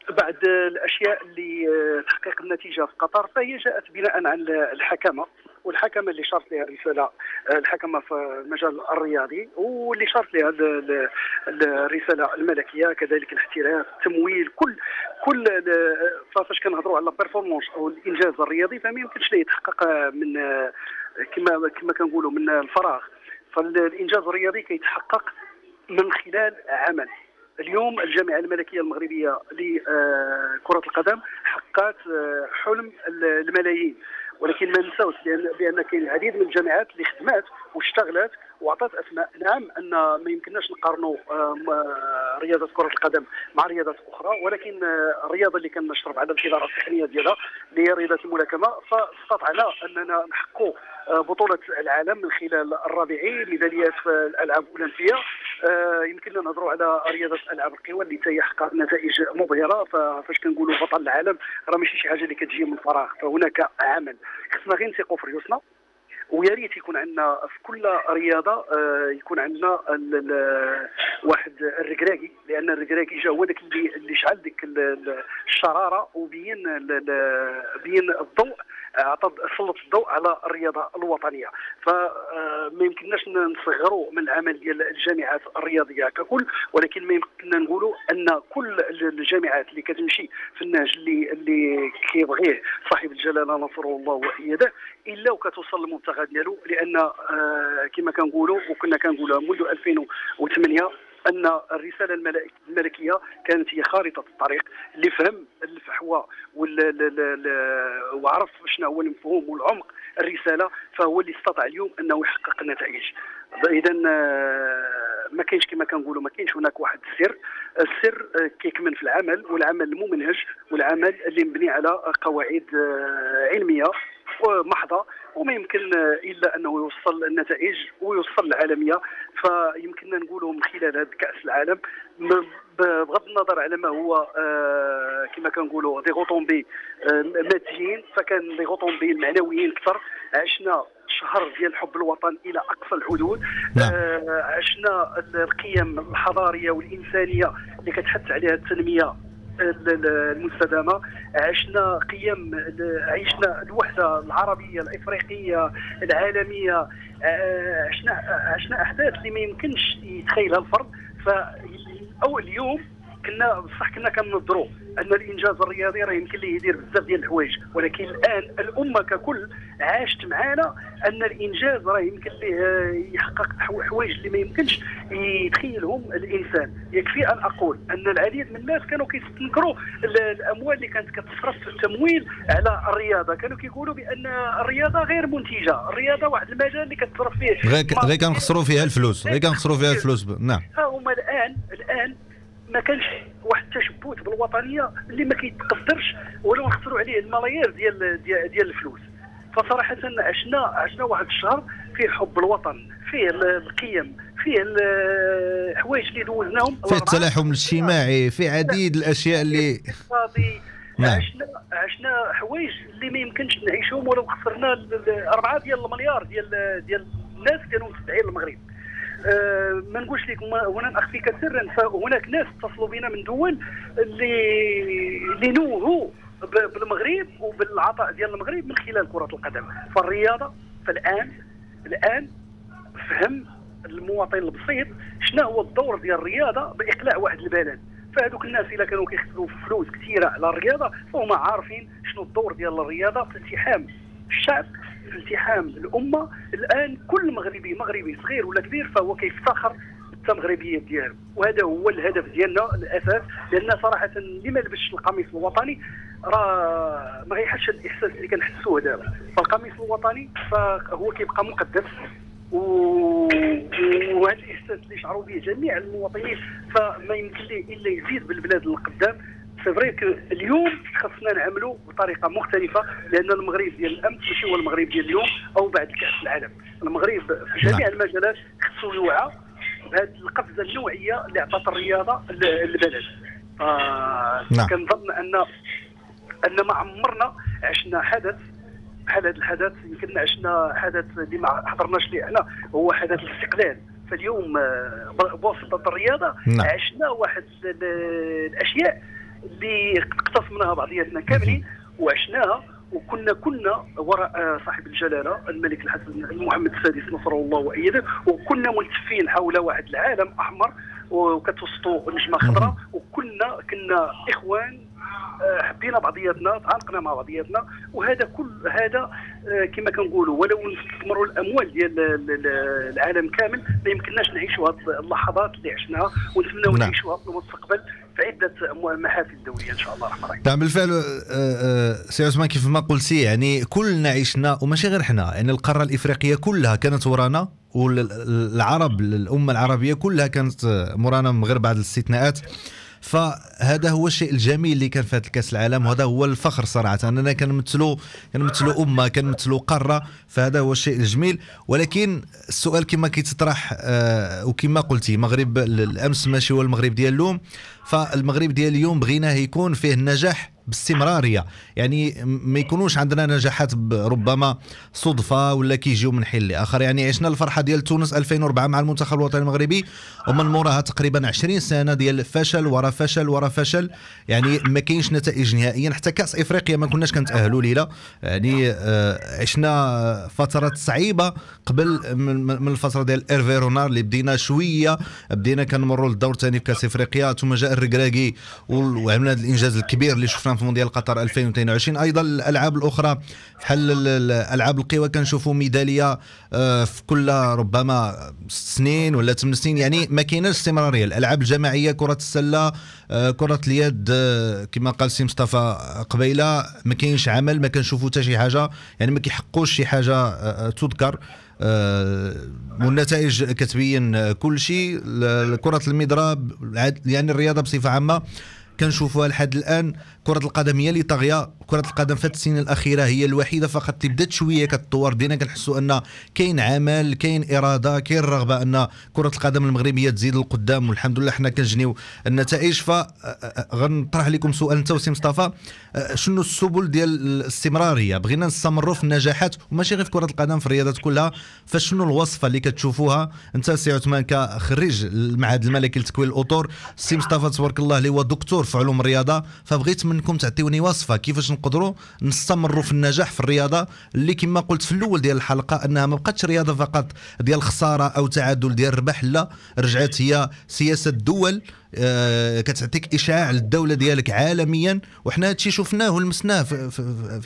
بعد الأشياء اللي آه، تحقيق النتيجة في قطر فهي جاءت بناء على الحكمة والحكمة اللي شرط لها الرسالة آه، الحكمة في المجال الرياضي واللي شرط لها الرسالة الملكية كذلك الاحتراف التمويل كل كل فاش كنهضروا على بيرفورمانس أو الإنجاز الرياضي فما يمكنش يتحقق من آه، كما كما كنقولوا من الفراغ. فالإنجاز الرياضي كيتحقق من خلال عمل. اليوم الجامعة الملكية المغربية لكرة القدم حققت آه، حلم الملايين. ولكن ما نساوش بان بأن كاين العديد من الجامعات اللي خدمات واشتغلت واعطت أسماء. نعم أن ما يمكنناش نقارنوا آه، رياضة كرة القدم مع رياضات أخرى ولكن آه، الرياضة اللي كنشرب على الإدارة التقنيه ديالها اللي هي رياضة الملاكمة. فاستطعنا أننا نحققوا بطولة العالم من خلال الرابعي ميداليات في الألعاب الأولمبية. آه، يمكننا نهضروا على رياضة ألعاب القوى اللي هي حققت نتائج مبهرة. فاش كنقولوا بطل العالم راه ماشي شي حاجة اللي كتجي من الفراغ. فهناك عمل. خصنا غير نثقوا في ريوسنا. ويا ريت يكون عندنا في كل رياضة آه، يكون عندنا واحد الركراكي. لأن الركراكي جا هو اللي اللي شعل ديك الشرارة وبين بين الضوء. اعطى سلط الضوء على الرياضة الوطنية. فما يمكنناش نصغروا من العمل ديال الجامعات الرياضية ككل ولكن ما يمكننا نقولوا أن كل الجامعات اللي كتمشي في النهج اللي اللي كيبغيه صاحب الجلالة نصره الله وايده إلا وكتوصل للمبتغى ديالو لأن آه كما كنقولوا وكنا كنقولوها منذ 2008 أن الرسالة الملكية كانت هي خارطة الطريق اللي فهم الفحوى وعرف شنو هو المفهوم والعمق الرسالة فهو اللي استطاع اليوم أنه يحقق النتائج. اذا آه، ما كاينش كما كنقولوا ما كاينش هناك واحد السر. السر آه، كيكمن في العمل والعمل الممنهج والعمل اللي مبني على قواعد آه، علمية محضه وما يمكن إلا أنه يوصل النتائج ويوصل العالمية. فيمكننا نقولوا من خلال هذا كأس العالم. بغض النظر على ما هو آه، كما كنقولوا دي غوطومبي آه، ماديين فكان دي غوطومبي المعنويين أكثر. عشنا شهر ديال حب الوطن إلى أقصى الحدود. نعم. آه، عشنا القيم الحضارية والإنسانية اللي كتحث عليها التنمية المستدامة. عشنا قيم عشنا الوحدة العربية الإفريقية العالمية. عشنا عشنا أحداث اللي ما يمكنش يتخيلها الفرد. ف اليوم كنا بصح كنا كننظروا أن الإنجاز الرياضي راه يمكن ليه يدير بزاف ديال الحوايج ولكن الآن الأمة ككل عاشت معنا أن الإنجاز راه يمكن ليه يحقق حوايج اللي ما يمكنش يتخيلهم الإنسان. يكفي أن أقول أن العديد من الناس كانوا كيستنكروا الأموال اللي كانت كتصرف في التمويل على الرياضة. كانوا كيقولوا بأن الرياضة غير منتجة. الرياضة واحد المجال اللي كتصرف فيه غير غير كنخسروا فيها الفلوس غير كنخسروا فيها الفلوس نعم. ها هما الآن الآن ما كانش واحد التشبث بالوطنية اللي ما كيتقدرش ولو نخسروا عليه الملايير ديال ديال, ديال الفلوس. فصراحة عشنا عشنا واحد الشهر فيه حب الوطن فيه القيم فيه الحوايج اللي دوزناهم فيه التلاحم الاجتماعي في عديد الأشياء اللي نعم. عشنا عشنا حوايج اللي ما يمكنش نعيشهم ولو خسرنا 4 ديال المليار ديال ديال الناس كانوا مستدعين المغرب. ما نقولش لكم هنا نخفيك سرا فهناك ناس اتصلوا بنا من دول اللي اللي نوهوا بالمغرب وبالعطاء ديال المغرب من خلال كرة القدم. فالرياضة فالان الان فهم المواطن البسيط شنو هو الدور ديال الرياضة بإقلاع واحد البلد. فهذوك الناس اذا كانوا كيخسروا فلوس كثيرة على الرياضة فهم عارفين شنو الدور ديال الرياضة في التحام. الشعب التحام الأمة. الآن كل مغربي مغربي صغير ولا كبير فهو كيفتخر بالتمغربية ديالو. وهذا هو الهدف ديالنا الأساس. لأن صراحة اللي ما لبسش القميص الوطني راه ما غيحسش الإحساس اللي كنحسوه دابا. فالقميص الوطني فهو كيبقى مقدس. وهذا الإحساس اللي شعروا به جميع المواطنين. فما يمكن ليه إلا يزيد بالبلاد للقدام سي اليوم خصنا نعملوا بطريقة مختلفة لأن المغرب ديال الأمس ماشي هو المغرب ديال اليوم أو بعد كأس العالم المغرب في جميع نعم. المجالات خصو يوعى بهذه القفزة النوعية اللي عطات الرياضة للبلد آه نعم. كنظن ان أن ما عمرنا عشنا حدث بحال هذا الحدث يمكن عشنا حدث اللي ما حضرناش ليه هنا هو حدث الاستقلال فاليوم آه، بواسطة الرياضة نعم. عشنا واحد الأشياء اللي اقتسمناها بعضياتنا كاملين وعشناها وكنا كنا وراء آه، صاحب الجلالة الملك الحسن محمد السادس نصره الله وايده وكنا ملتفين حول واحد العالم أحمر وكتوسطوا نجمة خضراء. وكنا كنا إخوان حبينا بعضياتنا تعانقنا مع بعضياتنا وهذا كل هذا آه، كما كنقولوا ولو نستثمروا الأموال ديال العالم كامل ما يمكنناش نعيشوا هذه اللحظات اللي عشناها ونتمنوا نعم. نعيشوها في المستقبل في عدة محافل دوليه إن شاء الله الرحمن الرحيم. نعم بالفعل آه، سي عثمان كيف ما قلتي يعني كلنا عشنا وماشي غير إحنا يعني القارة الإفريقية كلها كانت ورانا والعرب الأمة العربية كلها كانت مورانا من غير بعض الاستثناءات فهذا هو الشيء الجميل اللي كان في هذا الكاس العالم وهذا هو الفخر صراحة. أننا كنمثلوا كنمثلوا أمة كنمثلوا قارة فهذا هو الشيء الجميل. ولكن السؤال كما كيتطرح آه وكما قلتي مغرب الأمس ماشي هو المغرب ديال اليوم. فالمغرب ديال اليوم بغيناه يكون فيه النجاح باستمرارية. يعني ما يكونوش عندنا نجاحات ربما صدفة ولا كيجيو من حين لآخر. يعني عشنا الفرحة ديال تونس 2004 مع المنتخب الوطني المغربي. ومن موراها تقريبا 20 سنة ديال فشل ورا فشل ورا فشل. يعني ما كاينش نتائج نهائيا. حتى كأس إفريقيا ما كناش كنتاهلوا ليلة. يعني آه، عشنا فترات صعيبة قبل من الفترة ديال إيرفي رونار اللي بدينا شوية. بدينا كنمروا للدور الثاني في كأس إفريقيا. ثم جاء الركراكي وعملنا الإنجاز الكبير اللي شفناه في مونديال قطر 2022 أيضا الألعاب الأخرى بحال الألعاب القوى كنشوفوا ميدالية آه، في كل ربما سنين ولا ثمان سنين؟ يعني ما كايناش استمراريه الألعاب الجماعية كرة السلة آه، كرة اليد آه، كما قال سي مصطفى قبيلة ما كاينش عمل ما كنشوفوا حتى شي حاجة. يعني ما كيحقوش شي حاجة تذكر. والنتائج كتبين كل شيء كره المضرب يعني الرياضة بصفة عامة كنشوفوها لحد الآن. كرة القدم هي اللي طاغية. كرة القدم في السنين الأخيرة هي الوحيدة فقط اللي بدات شوية كتطور. بدينا كنحسوا أن كاين عمل كاين إرادة كاين رغبة أن كرة القدم المغربية تزيد للقدام. والحمد لله حنا كنجنيو النتائج. ف غنطرح لكم سؤال. أنت وسي مصطفى شنو السبل ديال الاستمرارية؟ بغينا نستمروا في النجاحات وماشي غير في كرة القدم في الرياضات كلها. فشنو الوصفة اللي كتشوفوها؟ أنت سي عثمان كخريج المعهد الملكي لتكوين الأطر. سي مصطفى تبارك الله اللي هو دكتور في علوم الرياضة. فبغيت منكم تعطيوني وصفة كيفاش نقدروا نستمروا في النجاح في الرياضة اللي كما قلت في الأول ديال الحلقة أنها ما بقاتش رياضة فقط ديال خسارة أو تعادل ديال الربح لا رجعت هي سياسة الدول كتعطيك اشعاع للدوله ديالك عالميا. وحنا هادشي شفناه ولمسناه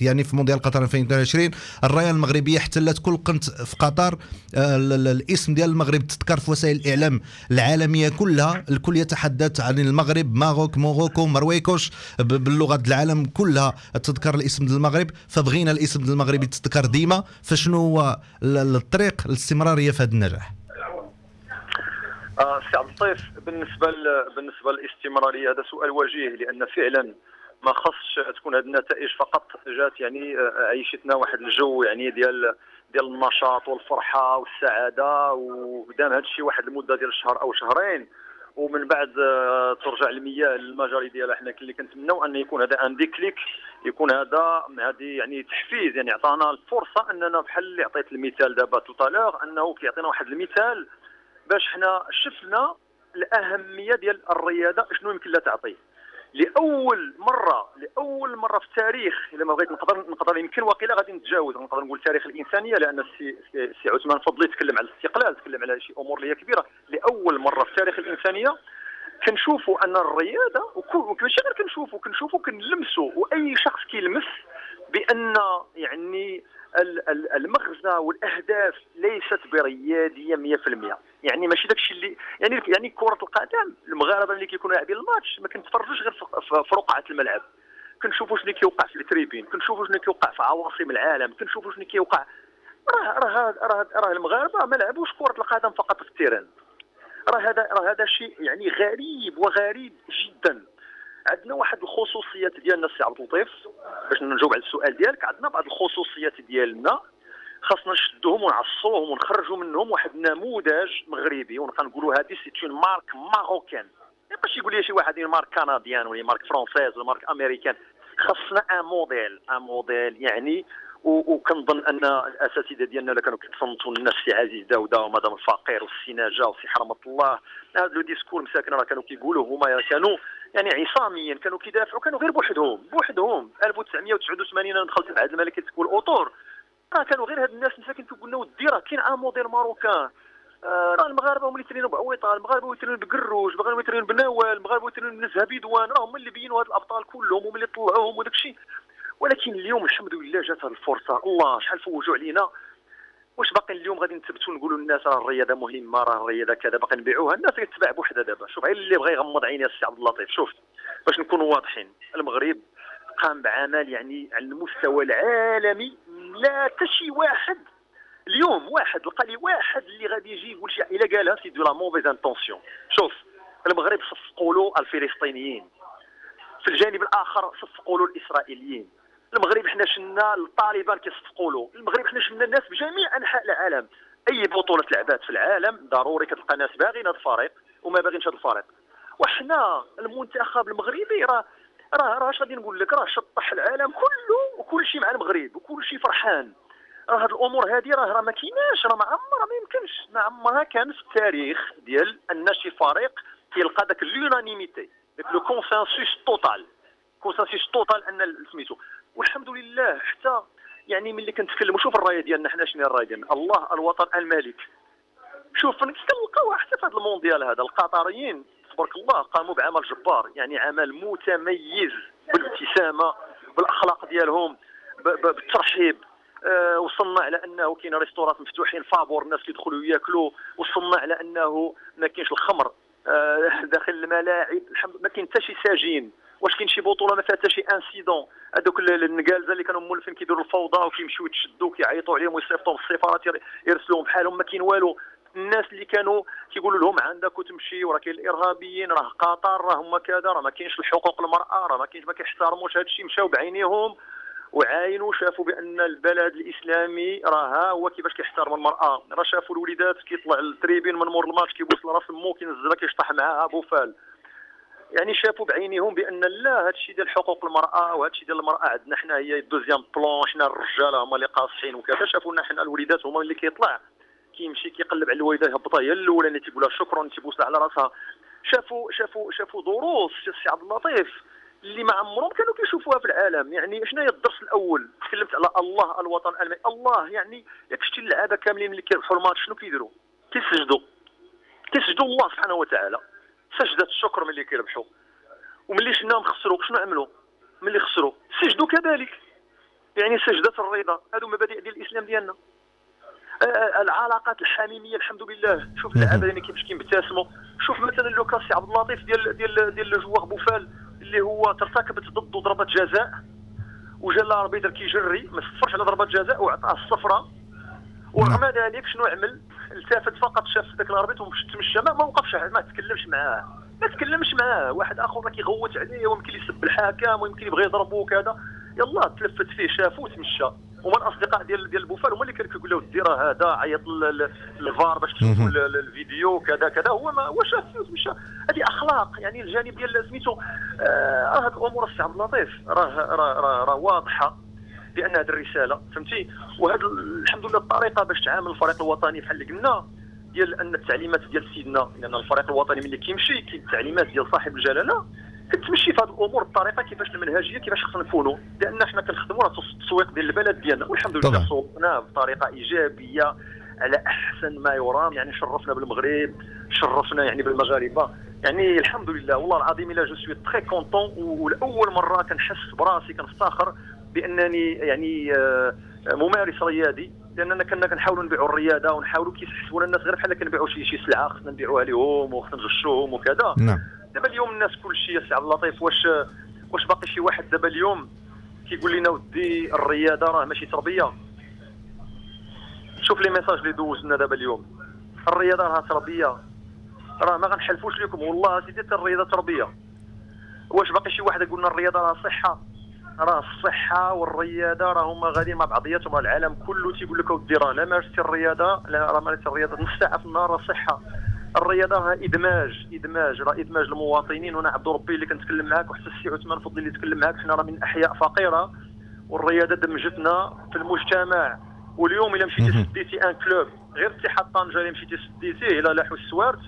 يعني في مونديال قطر 2022 الرايه المغربية احتلت كل قنت في قطر. آه، الاسم ديال المغرب تذكر في وسائل الإعلام العالمية كلها. الكل يتحدث عن المغرب ماروك موروكو مرويكوش. باللغة العالم كلها تذكر الاسم ديال المغرب. فبغينا الاسم ديال المغرب يتذكر ديما. فشنو هو الطريق الاستمراريه في هذا النجاح؟ آه سي عبد اللطيف بالنسبة بالنسبة للاستمرارية هذا سؤال وجيه لأن فعلا ما خصش تكون هذه النتائج فقط جات يعني آه، عيشتنا واحد الجو يعني ديال ديال النشاط والفرحة والسعادة ودام هذا الشيء واحد المدة ديال شهر أو شهرين ومن بعد آه، ترجع المياه للمجاري ديالها. حنا اللي كنتمناو أن يكون هذا un déclic يكون هذا هذه يعني تحفيز يعني عطانا الفرصة أننا بحال اللي عطيت المثال دابا tout à l'heure أنه كيعطينا واحد المثال باش حنا شفنا الأهمية ديال الرياضة شنو يمكن لها تعطي لأول مرة لأول مرة في التاريخ إلا ما بغيت نقدر نقدر يمكن واقيلا غادي نتجاوز نقدر نقول تاريخ الإنسانية لأن السي سي عثمان فضلي تكلم على الاستقلال تكلم على شي أمور اللي هي كبيرة. لأول مرة في تاريخ الإنسانية كنشوفوا أن الرياضة وماشي غير كنشوفوا كنشوفوا كنلمسوا وأي شخص كيلمس بأن يعني المغزى والأهداف ليست برياضية 100% يعني ماشي داكشي اللي يعني يعني كرة القدم المغاربة اللي كيكونوا لاعبين الماتش ما كنتفرجوش غير في رقعة الملعب. كنشوفوا شنو كيوقع في ال tribunes كنشوفوا شنو كيوقع في عواصم العالم كنشوفوا شنو كيوقع. راه راه راه راه المغاربة ما لعبوش كرة القدم فقط في ال terrain. راه هذا راه هذا شيء يعني غريب وغريب جدا. عندنا واحد الخصوصيات ديالنا السي عبد اللطيف باش نجاوب على السؤال ديالك. عندنا بعض الخصوصيات ديالنا خاصنا نشدوهم ونعصروهم ونخرجوا منهم واحد النموذج مغربي ونبقى نقولوا هذه c'est une marque marocaine ما يبقاش يقول لي شي واحد marque canadienne ولا marque française ولا marque américaine خاصنا un modèle un modèle يعني وكنظن أن الأساتذة ديالنا اللي كانوا كيتصنتوا الناس سي عزيز داوده ومدام الفقير والسي نجا وسي حرمة الله. هذا le discours مساكن راه كانوا كيقولوا هما كانوا يعني عصاميا كانوا كيدافعوا كانوا غير بوحدهم بوحدهم. 1989 أنا دخلت المعهد الملكي تكوين الأطر راه كانوا غير هاد الناس مساكن كيقول لنا ودي راه كاين un modèle marocain. آه، راه المغاربة هما اللي يترينوا بعويطه المغاربة يترينوا بالكروج المغاربة يترينوا بنوال المغاربة يترينوا بنزهه بدوان راه هما اللي بينوا هاد الأبطال كلهم هما اللي طلعوهم وداك الشيء ولكن اليوم الحمد لله جات الفرصة. الله شحال فوجوا علينا. واش باقي اليوم غادي نثبتوا نقولوا للناس راه الرياضة مهمة راه الرياضة كذا باقي نبيعوها الناس كتباع بوحدها دابا. شوف غير اللي بغى يغمض عينيه السي عبد اللطيف شوف باش نكونوا واضحين المغرب قام بعمل يعني على المستوى العالمي لا حتى شي واحد اليوم واحد لقى لي واحد اللي غادي يجي يقول شي إلا قالها c'est de la mauvaise intention شوف المغرب صفقوا له الفلسطينيين في الجانب الآخر صفقوا له الإسرائيليين. المغرب حنا شنا الطالبان كيصفقوا له المغرب حنا شنا الناس بجميع أنحاء العالم. أي بطولة لعبات في العالم ضروري كتلقى ناس باغيين هذا الفريق وما باغينش هذا الفريق. وحنا المنتخب المغربي راه راه راه اش غادي نقول لك؟ راه شطح العالم كله وكل شيء مع المغرب وكل شيء فرحان. راه هاد الأمور هادي راه راه ما كايناش راه ما عمرها ما يمكنش. ما عمرها كان في التاريخ ديال أن شي فريق كيلقى داك لونانيميتي داك le consensus total consensus total أن سميتو والحمد لله. حتى يعني ملي كنتكلموا شوف الراية ديالنا حنا شنو الراية ديالنا؟ الله الوطن الملك. شوف كنلقاوها حتى في هذا المونديال هذا القطريين تبارك الله قاموا بعمل جبار يعني عمل متميز بالابتسامة بالأخلاق ديالهم بالترحيب. أه وصلنا على أنه كاين restaurants مفتوحين فابور الناس كيدخلوا ياكلوا. وصلنا على أنه ما كاينش الخمر أه داخل الملاعب ما كاين حتى شي ساجين. واش كاين شي بطولة ما فيها حتى شي incident هذوك النگلازة اللي كانوا مولفين كيديروا الفوضى وكيمشيو يتشدوا كيعيطوا عليهم ويصيفطوا بالسفارات يرسلوهم بحالهم ما كاين والو. الناس اللي كانوا كيقولوا لهم عندك وتمشي وراه كاين الإرهابيين راه قطر راه هما كذا راه ما كاينش الحقوق المرأة راه ما كاينش ما كيحترموش هذا الشيء. مشاو بعينيهم وعاينوا شافوا بأن البلد الإسلامي راه ها هو كيفاش كيحترم المرأة. راه شافوا الوليدات كيطلع ال tribunes من مور الماتش كيبوس لراس مو كينزلها كيشطح معاها بوفال. يعني شافوا بعينيهم بأن لا هذا الشيء ديال حقوق المرأة وهذا الشيء ديال المرأة عندنا حنا هي دوزيام بلون حنا الرجال هما اللي قاصحين وكذا. شافوا لنا حنا الوليدات هما اللي كيطلع كيمشي كيقلب على الوالدة يهبطها هي الأولى تيقول لها شكرا تيبوسها على راسها. شافوا شافوا شافوا دروس السي عبد اللطيف اللي ما عمرهم كانوا كيشوفوها في العالم. يعني شنو هي الدرس الأول؟ تكلمت على الله الوطن المي الله يعني ياك شتي اللعابه كاملين اللي كيربحوا الماتش شنو كيديروا؟ كيسجدوا. كيسجدوا الله سبحانه وتعالى. سجدة الشكر ملي كيربحوا وملي شفناهم خسروا شنو عملوا ملي خسروا سجدوا كذلك. يعني سجدة الرضا. هذو مبادئ ديال الإسلام ديالنا. آه، آه، العلاقات الحميمية الحمد لله. شوف اللعابة يعني كيفاش كيبتسموا شوف مثلا لوكاس عبد اللطيف ديال ديال ديال joueur بوفال اللي هو ترتكبت ضده ضربة جزاء وجا ال arbitre كيجري ما صفرش على ضربة جزاء وعطاه الصفرة. ورغم ذلك شنو عمل؟ التفت فقط شاف ذاك ال arbitre ومشى تمشى ما وقفش ما تكلمش معاه. ما تكلمش معاه. واحد آخر راه كيغوت عليه ويمكن يسب الحكم ويمكن يبغي يضربه وكذا يلا تلفت فيه شافو وتمشى. هما الاصدقاء ديال ديال بوفال هما اللي كانوا كيقولوا ودي راه هذا عيط للفار باش تشوفوا الفيديو كذا كذا. هو ما هو شاف مشى هذه أخلاق يعني الجانب ديال سميتو آه هذه الأمور السي عبد اللطيف راه راه راه, راه واضحة. بأن هذه الرسالة فهمتي؟ وهذا الحمد لله الطريقة باش تعامل الفريق الوطني بحال اللي قلنا ديال أن التعليمات ديال سيدنا لأن الفريق الوطني ملي كيمشي كاين التعليمات ديال صاحب الجلالة كتمشي في هذه الأمور بطريقة كيفاش المنهجية كيفاش خصنا نكونوا. لأن حنا كنخدموا على التسويق ديال البلد ديالنا والحمد لله صوبنا بطريقة إيجابية على أحسن ما يرام. يعني شرفنا بالمغرب شرفنا يعني بالمغاربة. يعني الحمد لله والله العظيم إلا je suis très content ولاول مرة كنحس براسي كنفتخر بأنني يعني آه، ممارس رياضي لأننا كنا كنحاولوا نبيعوا الرياضة ونحاولوا كيحسبونا الناس غير بحال كنبيعوا شي شي سلعة خصنا نبيعوها لهم وخصنا نغشوهم وكذا. نعم. دابا اليوم الناس كل شيء سي عبد اللطيف واش واش باقي شي واحد دابا اليوم كيقول لنا ودي الرياضة راه ماشي تربية؟ شوف les messages اللي دوز لنا دابا اليوم. الرياضة راه تربية. راه ما غنحلفوش لكم والله سيدي الرياضة تربية. واش باقي شي واحد يقول لنا الرياضة راه صحة؟ راه الصحه والرياضه راه هما غاديين مع بعضياتهم العالم كله. تيقول لك أودي راه لا مارستي الرياضه لا راه مارستي الرياضه نص ساعة في النهار راه صحة. الرياضه راه إدماج إدماج راه إدماج المواطنين. وأنا عبد ربي اللي كنتكلم معاك وحتى السي عثمان فضلي اللي يتكلم معاك حنا راه من أحياء فقيرة. والرياضه دمجتنا في المجتمع. واليوم إلا مشيتي سديتي ان كلوب غير اتحاد طنجه اللي مشيتي سديتيه إلى لاحو السوارت.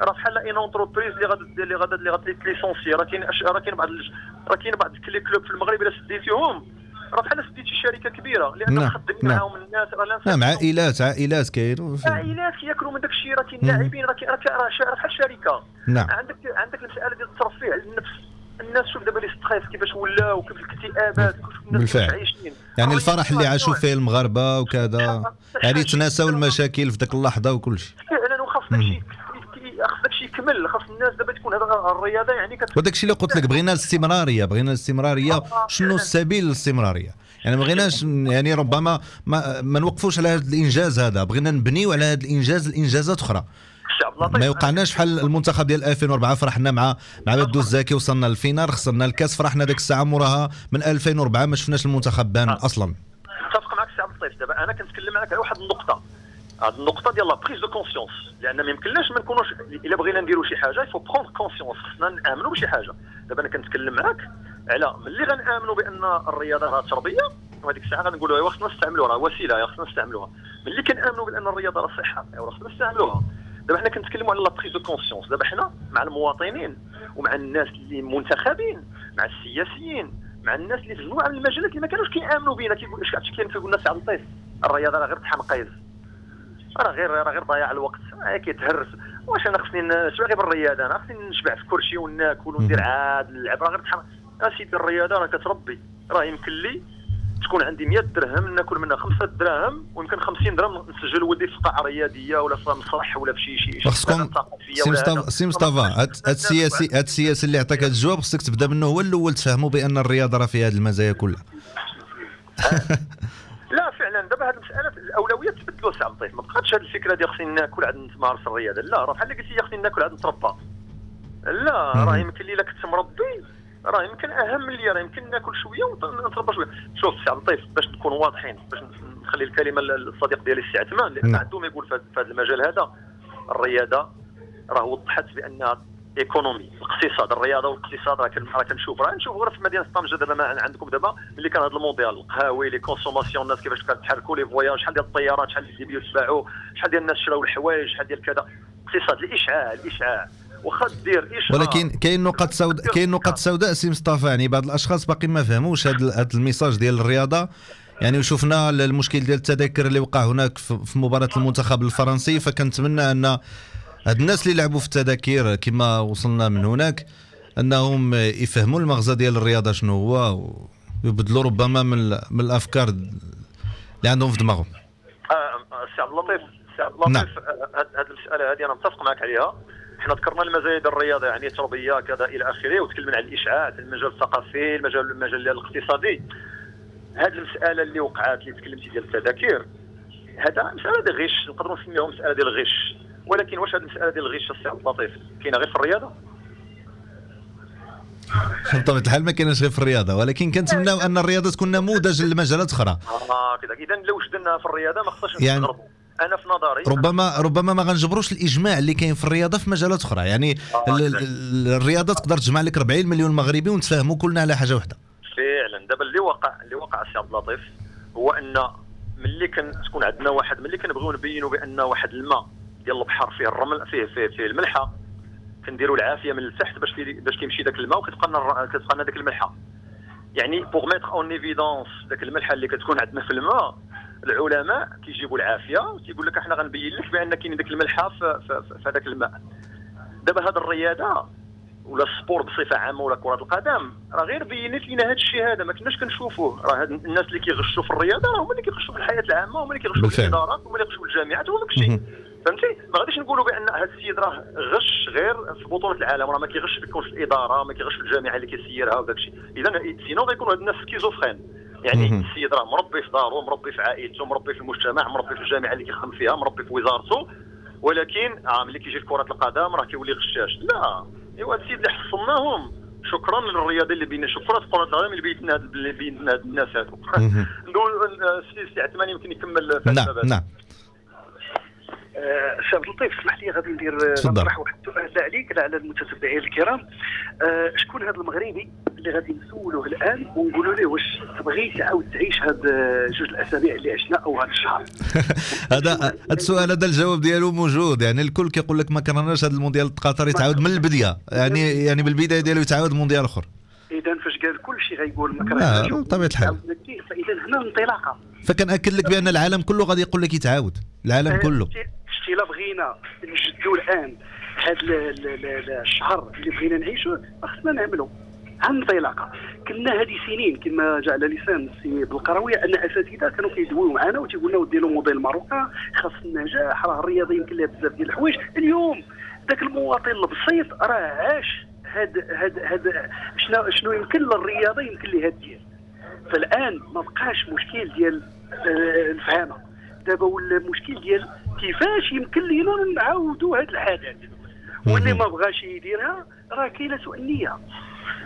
راه بحال une entreprise اللي غادي اللي غادي اللي غادي licencier راه كاين راه كاين بعض راه كاين بعض ال clubs في المغرب إلا سديتيهم راه بحال سديتي شركة كبيرة. لأن نعم. خدمين نعم. معاهم الناس راه نعم عائلات عائلات كاين عائلات كياكلوا من داك الشيء راه كاين لاعبين راه راه بحال شركة. نعم. عندك عندك المسألة ديال الترفيه على النفس. الناس شوف دابا les stress كيفاش ولاو وكيف الاكتئابات بالفعل. عايشين. يعني الفرح اللي عاشوا فيه المغاربة وكذا يعني تناسوا المشاكل في ذاك اللحظة وكل شيء فعلا وخاص خاص داكشي يكمل خاص الناس دابا تكون هذا الرياضة يعني وداك الشيء اللي قلت لك بغينا الاستمرارية بغينا الاستمرارية آه، شنو السبيل للاستمرارية؟ يعني ما بغيناش يعني ربما ما, ما نوقفوش على هذا الإنجاز هذا بغينا نبنيو على هذا الإنجاز الإنجازات أخرى. ما يوقعناش بحال المنتخب ديال 2004 فرحنا مع مع بدو الزاكي وصلنا للفينال خسرنا الكاس فرحنا ذاك الساعة موراها من 2004 ما شفناش المنتخب بان آه. أصلا. متفق معك سي عبد اللطيف دابا أنا كنتكلم معك على واحد النقطة. هذه النقطه ديال la prise de conscience لأن ما يمكنناش ما نكونوش إلا بغينا نديروا شي حاجة il faut prendre conscience خصنا نامنوا بشي حاجة. دابا أنا كنتكلم معك على ملي غنامنوا بأن الرياضة راه تربيه وهذيك الساعة غنقولوا أيوا خصنا نستعملوها راه وسيلة خصنا نستعملوها ملي كنامنوا بأن الرياضة راه صحة أيوا خصنا نستعملوها دابا حنا كنتكلموا على la prise de conscience دابا حنا مع المواطنين ومع الناس اللي منتخبين مع السياسيين مع الناس اللي في مجموعه من المجالات اللي ما كانوش كيامنوا بينا. كيقول اش كيقول الناس على اللطيف الرياضة راه غير طحن قيز راه غير راه غير ضياع الوقت. راه كيتهرس. واش أنا خصني شنو غير بالرياضة أنا خصني نشبع في كرشي وناكل وندير عاد نلعب. راه غير طحن اسيدي الرياضة راه كتربي راه يمكن لي تكون عندي 100 درهم ناكل منها 5 دراهم ويمكن 50 درهم نسجل ولدي في قاعه رياضية ولا في مسرح ولا في شي شي خصكم سي مصطفى هاد السياسي هاد السياسي اللي عطاك هاد الجواب خصك تبدأ منه هو الأول تفهموا بأن الرياضة راه فيها هاد المزايا كلها. لا فعلا. دابا هذه المسألة الاولويات تبدلوا سي عطيه ما بقاتش هذه الفكرة ديال خصني ناكل عاد نتمارس الرياضة. لا راه بحال اللي قلتي خصني ناكل عاد نتربى. لا راه يمكن لي الا كنت مربي راه يمكن أهم لي راه يمكن ناكل شوية ونتربى شوية. شوف سي لطيف باش نكون واضحين باش نخلي الكلمة للصديق ديالي السي عثمان لأن نعم. عندهم يقول في هذا المجال هذا. الرياضة راه وضحت بأنها économie الاقتصاد الرياضة والاقتصاد راه كنشوف. راه نشوف غير في مدينة طنجه دابا ما عندكم دابا ملي كان هذا المونديال القهاوي les consommations الناس كيفاش كتحركوا les voyages شحال ديال الطيارات شحال ديال البيوت تباعوا شحال ديال الناس شراو الحوايج شحال ديال كذا. اقتصاد الإشعاع الإشعاع. واخا دير اشهار ولكن كاين نقط سوداء كاين نقط سوداء سي مصطفى يعني بعض الأشخاص باقي ما فهموش هذا ال message ديال الرياضة. يعني وشفنا المشكل ديال التذاكر اللي وقع هناك في مباراة المنتخب الفرنسي فكنتمنى أن هاد الناس اللي لعبوا في التذاكر كما وصلنا من هناك انهم يفهموا المغزى ديال الرياضة شنو هو ويبدلوا ربما من, من الأفكار اللي عندهم في دماغهم. آه سي عبد اللطيف سي عبد اللطيف. هذه المساله هذه أنا متفق معك عليها إحنا ذكرنا المزايا ديال الرياضة يعني التربية كذا إلى آخره وتكلمنا على الاشعاع المجال الثقافي المجال المجال الاقتصادي هذه المسألة اللي وقعت اللي تكلمتي ديال التذاكر هذا مساله ديال الغش نقدروا نسميوها مسألة ديال الغش ولكن واش هذه المسألة ديال الغش السي عبد اللطيف؟ كاينة غير في الرياضة؟ بطبيعة الحال ما كاينش غير في الرياضة ولكن كنتمناو أن الرياضة تكون نموذج لمجالات أخرى. آه كذا. إذا لو شدناها في الرياضة ما خصناش يعني أنا في نظري ربما ربما ما غنجبروش الإجماع اللي كاين في الرياضة في مجالات أخرى. يعني آه الرياضة تقدر تجمع لك 40 مليون مغربي ونتفاهموا كلنا على حاجة واحدة فعلا. دابا اللي وقع اللي وقع السي عبد اللطيف هو أن ملي كان تكون عندنا واحد ملي كنبغيو نبينوا بأن واحد الماء ديال البحر فيه الرمل فيه فيه, فيه الملحة. كنديروا العافية من التحت باش باش كيمشي ذاك الماء وكتبقى لنا كتبقى لنا ذاك الملحة. يعني pour mettre en évidence ذاك الملحة اللي كتكون عندنا في الماء العلماء كيجيبوا العافية وتيقول لك إحنا غنبين لك بأن كاين ذاك الملحة في, في, في هذاك الماء. دابا هذه الرياضه ولا ال sport بصفة عامة ولا كرة القدم راه غير بينت لنا هذا الشيء هذا ما كناش كنشوفوه. راه الناس اللي كيغشوا في الرياضه هما اللي كيغشوا في الحياة العامة هما اللي كيغشوا في الإدارات هما اللي كيغشوا في الجامعات هو داك الشيء فهمتي؟ ما غاديش نقولوا بأن هذا السيد راه غش غير في بطولة العالم راه ما كيغش في الإدارة ما كيغش في الجامعة اللي كيسيرها وداك الشيء. اذا sinon غيكونوا هاد الناس schizophrènes يعني السيد راه مربي في دارو مربي في عائلته مربي في المجتمع مربي في الجامعة اللي كيخدم فيها مربي في وزارته. ولكن آه ملي كيجي لكره القدم راه كيولي غشاش. لا. إيوا السيد اللي حصلناهم شكرا للرياضي اللي بين شكرا كره القدم اللي بيننا اللي بين الناس هذو ندوز السي عثمان يمكن يكمل نعم نعم. شاب لطيف اسمح لي غادي ندير نطرح واحد السؤال عليك لا على المتتبعين الكرام. أه شكون هذا المغربي اللي غادي نسولوه الآن ونقولوا له واش تبغي تعاود تعيش هاد جوج الأسابيع اللي عشنا أو هذا الشهر؟ هذا هذا السؤال هذا الجواب ديالو موجود. يعني الكل كيقول لك ما كرهناش هذا المونديال القطر يتعاود من البداية. يعني يعني بالبدايه ديالو يتعاود مونديال أخر. اذا فاش قال كل شيء غيقول ما كرهناش. بطبيعة الحال. فاذا هنا انطلاقة. فكنأكد لك بأن العالم كله غادي يقول لك يتعاود. العالم كله. الا بغينا نجدوا الآن هذا الشهر اللي بغينا نعيشوا خصنا نعملوا انطلاقه كنا هذه سنين كما جاء على لسان السي بالقرويه أن أساتذة كانوا كيدويو معنا وتيقول لنا ديروا modèle marocain خاص النجاح راه الرياضه يمكن لها بزاف ديال الحوايج. اليوم ذاك المواطن البسيط راه عاش هاد هاد هاد شنو شنو يمكن للرياضه يمكن لها دير فالآن ما بقاش مشكل ديال آه، الفهامة. دابا ولا المشكل ديال كيفاش يمكن لينا نعاودوا هذا الحدث واللي ما بغاش يديرها راه كاينة سوء النية.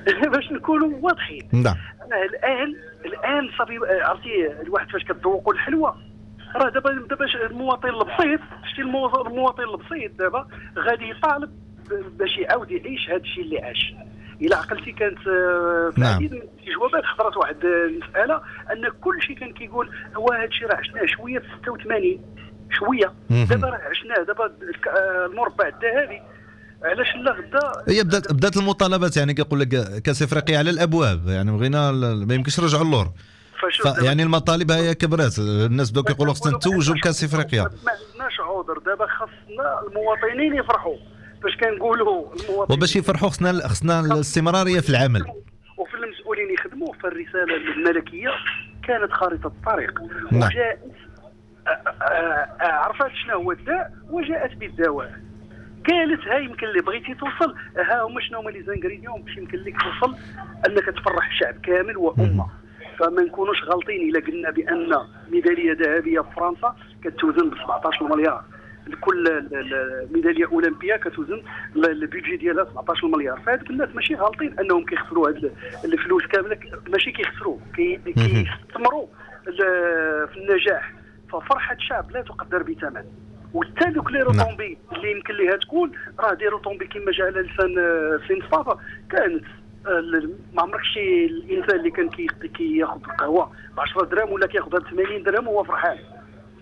باش نكونوا واضحين. نعم. الان الآن صافي عرفتي الواحد فاش كتذوقوا الحلوى راه دابا دابا المواطن البسيط شتي المواطن البسيط دابا غادي يطالب باش يعاود يعيش هذا الشيء اللي عاش. إلى عقلتي كانت في نعم. من الاجوابات حضرت واحد المساله أن كل شيء كان كيقول هو هذا الشيء راه عشناه شوية في 86 شوية. دابا راه عشناه دابا المربع الذهبي علاش لا غدا؟ هي بدات بدات المطالبات يعني كيقول لك كاس إفريقيا على الأبواب يعني بغينا ما يمكنش نرجعوا اللور. يعني المطالب هي كبرات. الناس بداو كيقولوا خصنا نتوجوا بكاس إفريقيا. ما عندناش عذر. دابا خصنا المواطنين يفرحوا. باش كنقولوا المواطنين وباش يفرحوا خصنا خصنا الاستمرارية في العمل. وفي المسؤولين يخدموا فالرساله الملكية كانت خارطة الطريق. نعم. وجاءت عرفت شنو هو الداء؟ وجاءت بالدواء. قالت ها يمكن اللي بغيتي توصل ها هما شنو هما لي زانغريديون باش يمكن لك توصل؟ أنك تفرح الشعب كامل وأمة. فما نكونوش غالطين إلا قلنا بأن ميدالية ذهبية في فرنسا كتوزن ب 17 مليار. كل ميدالية أولمبية كتوزن البيجي ديالها 17 مليار. فهذوك الناس ماشي غالطين أنهم كيخسروا هاد الفلوس كاملة ماشي كيخسروا كيستثمروا في النجاح. ففرحه الشعب لا تقدر بثمن. دوك لي روطومبي اللي يمكن ليها تكون راه دي روطومبي كما جاء على لسان سين مصطفى كانت ما عمرك شي الإنسان اللي كان كياخذ كي القهوة ب 10 درهم ولا كياخذها ب 80 درهم وهو فرحان.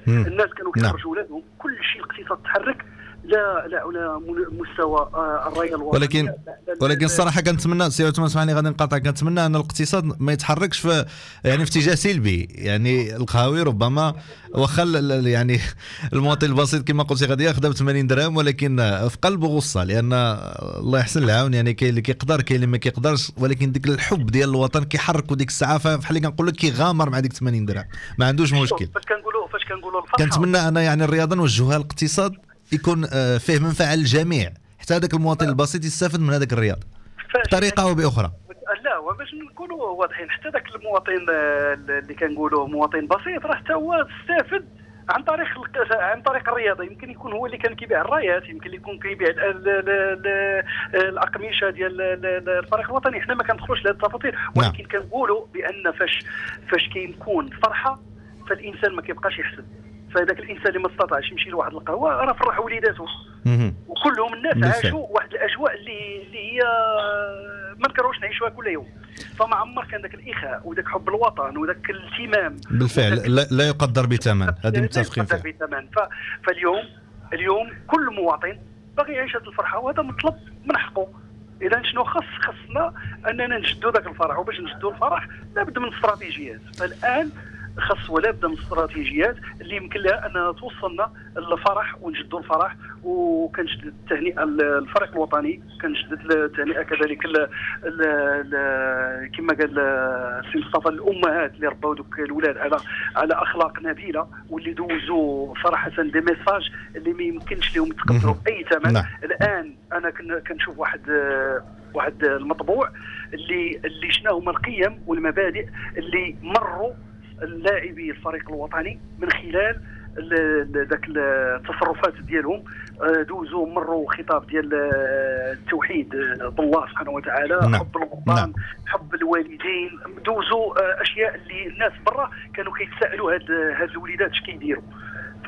الناس كانوا كيخرجوا نعم. ولادهم كل شيء الاقتصاد تحرك. لا لا على مستوى آه، الراي الوطني ولكن ولكن الصراحه كنتمنى سي عثمان اسمعني غادي نقاطع. كنتمنى أن الاقتصاد ما يتحركش في يعني في اتجاه سلبي. يعني القهاوي ربما واخا يعني المواطن البسيط كما قلتي غادي ياخذها ب 80 درهم ولكن في قلبه غصة لأن الله يحسن العون. يعني كاين اللي كيقدر كاين اللي ما كيقدرش ولكن ديك الحب ديال الوطن كيحركوا ديك الساعة. فبحال اللي كنقول لك كيغامر مع ديك 80 درهم. ما عندوش مشكل. فاش كنقولوا فاش كنقولوا كنتمنى أنا يعني الرياضة نوجهها للاقتصاد. يكون آه، فيه منفعه للجميع حتى هذاك المواطن البسيط يستافد من هذاك الرياض. بطريقه أو بأخرى. لا وباش نكونوا واضحين حتى ذاك المواطن آه، اللي كنقولوا مواطن بسيط راه حتى هو استافد عن طريق عن طريق الرياضة. يمكن يكون هو اللي كان كيبيع الرايات يمكن يكون كيبيع الأقمشة ديال الفريق الوطني. حنا ما كندخلوش لهذه التفاصيل. نعم. ولكن كنقولوا بأن فاش فاش كيكون فرحة فالإنسان ما كيبقاش يحسد. فهذاك الإنسان اللي ما استطاعش يمشي لواحد القهوة راه فرح وليداته. وكلهم الناس عاشوا واحد الأجواء اللي اللي هي ما نكرهوش نعيشوها كل يوم. فما عمر كان ذاك الإخاء وذاك حب الوطن وذاك الاهتمام. بالفعل. لا, لا يقدر بثمن. هذه متفقين فيها. بثمن. فاليوم اليوم كل مواطن باغي يعيش هذه الفرحة وهذا مطلب من حقه. إذا شنو خص خصنا أننا نجدوا ذاك الفرح. وباش نجدوا الفرح لابد من استراتيجيات. فالآن خاص ولا بد من الاستراتيجيات اللي يمكن لها انها توصلنا للفرح ونجدوا الفرح وكنجدد التهنئة للفريق الوطني كنجدد التهنئة كذلك كما قال السي مصطفى الأمهات اللي ربوا دوك الاولاد على على أخلاق نبيلة واللي دوزوا صراحة des messages اللي ما يمكنش لهم يتقدروا باي ثمن نعم. الآن أنا كنشوف واحد واحد المطبوع اللي اللي شنو هما القيم والمبادئ اللي مروا اللاعبي الفريق الوطني من خلال ذاك التصرفات ديالهم آه، دوزوا مروا خطاب ديال آه، التوحيد آه، بالله سبحانه وتعالى نعم. حب الوطن نعم. حب الوالدين دوزوا أشياء اللي الناس برا كانوا كيتسائلوا هاد هاد الوليدات اش كيديروا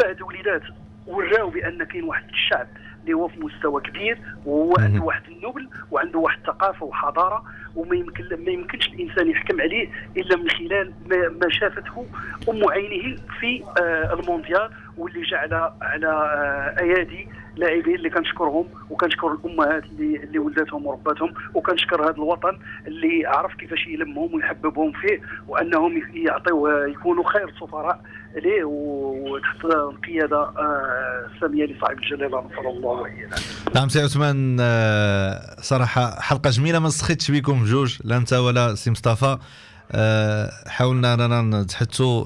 فهاد الوليدات وراو بأن كاين واحد الشعب اللي هو في مستوى كبير وهو عنده واحد النبل وعنده واحد الثقافة وحضاره وما يمكن ما يمكنش الإنسان يحكم عليه إلا من خلال ما شافته أم عينه في آه، المونديال واللي جعل على آه، أيادي لاعبين اللي كنشكرهم وكنشكر الأمهات اللي اللي ولدتهم ورباتهم وكنشكر هذا الوطن اللي عرف كيفاش يلمهم ويحببهم فيه وأنهم يعطيوه يكونوا خير سفراء ليه؟ وتحت القيادة آه، السامية لصاحب الجلاله نصر الله نعم سي عثمان آه، صراحة حلقة جميلة ما سخيتش بكم جوج لا أنت ولا سي مصطفى. حاولنا أننا نتحدثوا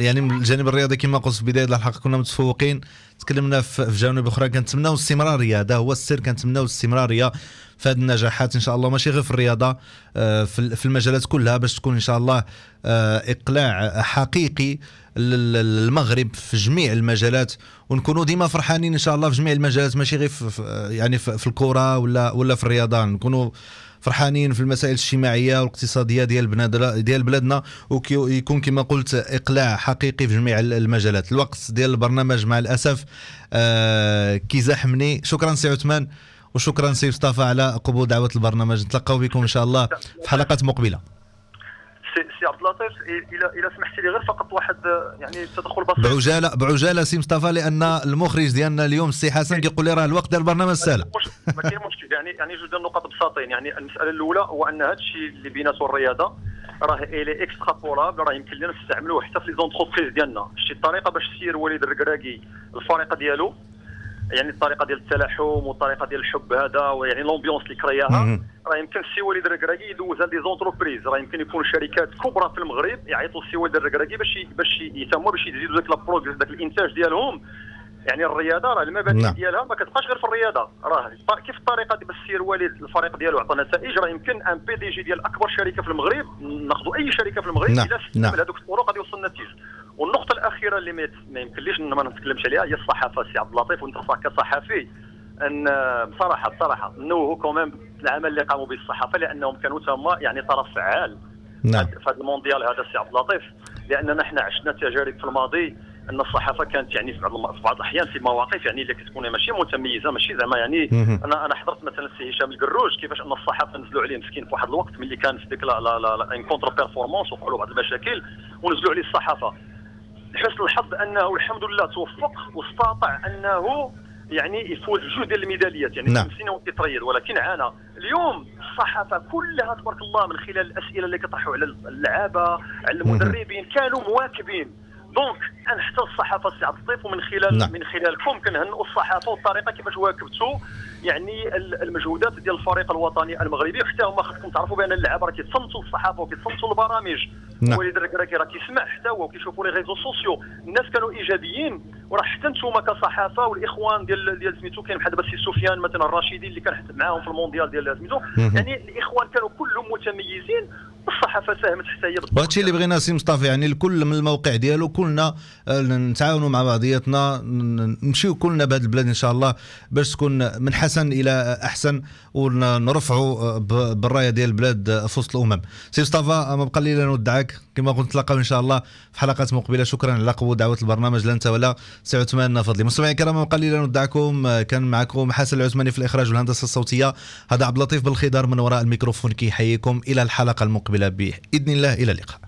يعني من الجانب الرياضي كما قلت في بدايه الحلقة كنا متفوقين. تكلمنا في جوانب أخرى كنتمناو الاستمراريه هذا هو السر كنتمناو الاستمراريه في هذه النجاحات إن شاء الله. ماشي غير في الرياضة آه، في المجالات كلها باش تكون إن شاء الله آه، إقلاع حقيقي للمغرب في جميع المجالات. ونكونوا ديما فرحانين إن شاء الله في جميع المجالات ماشي غير في يعني في الكره ولا ولا في الرياضة. نكونوا فرحانين في المسائل الاجتماعية والاقتصادية ديال ديال بلادنا ويكون كما قلت إقلاع حقيقي في جميع المجالات. الوقت ديال البرنامج مع الأسف آه كيزاحمني. شكرا سي عثمان وشكرا سي مصطفى على قبول دعوة البرنامج. نتلقاو بكم إن شاء الله في حلقات مقبلة. سي عبد اللطيف إلى إلى سمحتي لي غير فقط واحد يعني تدخل بسيط. بعجاله بعجالة سي مصطفى لأن المخرج ديالنا اليوم السي حسن كيقول لي راه الوقت ديال البرنامج سهل. ما كاين مشكل يعني يعني جوج ديال النقط بساطين. يعني المسألة الأولى هو أن هذا الشيء اللي بيناتو الرياضة راه elle est extrapolable راه يمكن لنا نستعملوه حتى في les entreprises ديالنا. شي الطريقة باش تسير وليد الركراكي الفريقه ديالو يعني الطريقة ديال التلاحم والطريقة ديال الحب هذا ويعني l'ambiance اللي كرياها راه يمكن السي وليد الركراكي يدوزها les entreprises راه يمكن يكون شركات كبرى في المغرب يعيطوا السي وليد الركراكي باش باش يتموا باش يزيدوا ذاك la progrès ذاك الإنتاج ديالهم يعني الرياضة راه المبادئ نعم. ديالها ما كتبقاش غير في الرياضة راه كيف الطريقة باش السي وليد الفريق ديالو عطى نتائج راه يمكن un PDG ديال أكبر شركة في المغرب ناخذوا أي شركة في المغرب نعم. إلا استعمل نعم. هذوك الطرق غادي يوصل النتيجه والنقطة الأخيرة اللي ما يمكنليش ما نتكلمش عليها هي الصحافة سي عبد اللطيف وأنت كصحفي. أن بصراحه بصراحة نوهوا كمان العمل اللي قاموا به الصحافة لأنهم كانوا تما يعني طرف فعال. نعم. في هذا المونديال هذا سي عبد اللطيف. لأننا إحنا عشنا تجارب في الماضي أن الصحافة كانت يعني في بعض الأحيان في مواقف يعني اللي كتكون ماشي متميزة ماشي زعما يعني أنا أنا حضرت مثلا السي هشام الكروج كيفاش أن الصحافة نزلوا عليه مسكين في واحد الوقت ملي كان في ديك لا لا لا une contre-performance وقعوا بعض المشاكل ونزلوا عليه الصحافة. لحسن الحظ أنه الحمد لله توفق واستطاع أنه يعني يفوز بجوج ديال الميداليات يعني نعم. سنين ويتريض ولكن عانى اليوم الصحافة كلها تبارك الله من خلال الأسئلة اللي كيطرحوا على اللعابه على المدربين كانوا مواكبين donc أنا حتى الصحافة سي عبد اللطيف ومن خلال نعم. من خلالكم كنهنئوا الصحافة والطريقة كيفاش واكبتوا يعني المجهودات ديال الفريق الوطني المغربي وحتى هما خاصكم تعرفوا بأن اللعابة راه كيتصنتوا للصحافه وكيتصنتوا للبرامج نعم. وليد راه كيسمع حتى هو وكيشوفوا les réseaux sociaux الناس كانوا إيجابيين وراه حتى أنتم كصحافة والإخوان ديال ديال سميتو كاين بحال دابا السي سفيان مثلا الرشيدي اللي كان معاهم في المونديال ديال سميتو. يعني الإخوان كانوا كلهم متميزين الصحافه ساهمت حتى هي وهادشي اللي بغينا سي مصطفى يعني الكل من الموقع ديالو كلنا آه، نتعاونوا مع بعضياتنا نمشيو كلنا بهذه البلاد إن شاء الله باش تكون من حسن إلى أحسن ونرفعوا آه، بالراية ديال البلاد آه، في وسط الأمم. سي مصطفى ما بقى لي نودعك كما قلت نتلاقاو إن شاء الله في حلقات مقبلة. شكرا على قبول دعوة البرنامج. لا أنت ولا سي عثمان فضلي. مستمعي الكرام لي نودعكم كان معكم حسن العثماني في الإخراج والهندسة الصوتية. هذا عبد اللطيف بالخضار من وراء الميكروفون. كيحييكم إلى الحلقة المقبلة. بإذن الله إلى اللقاء.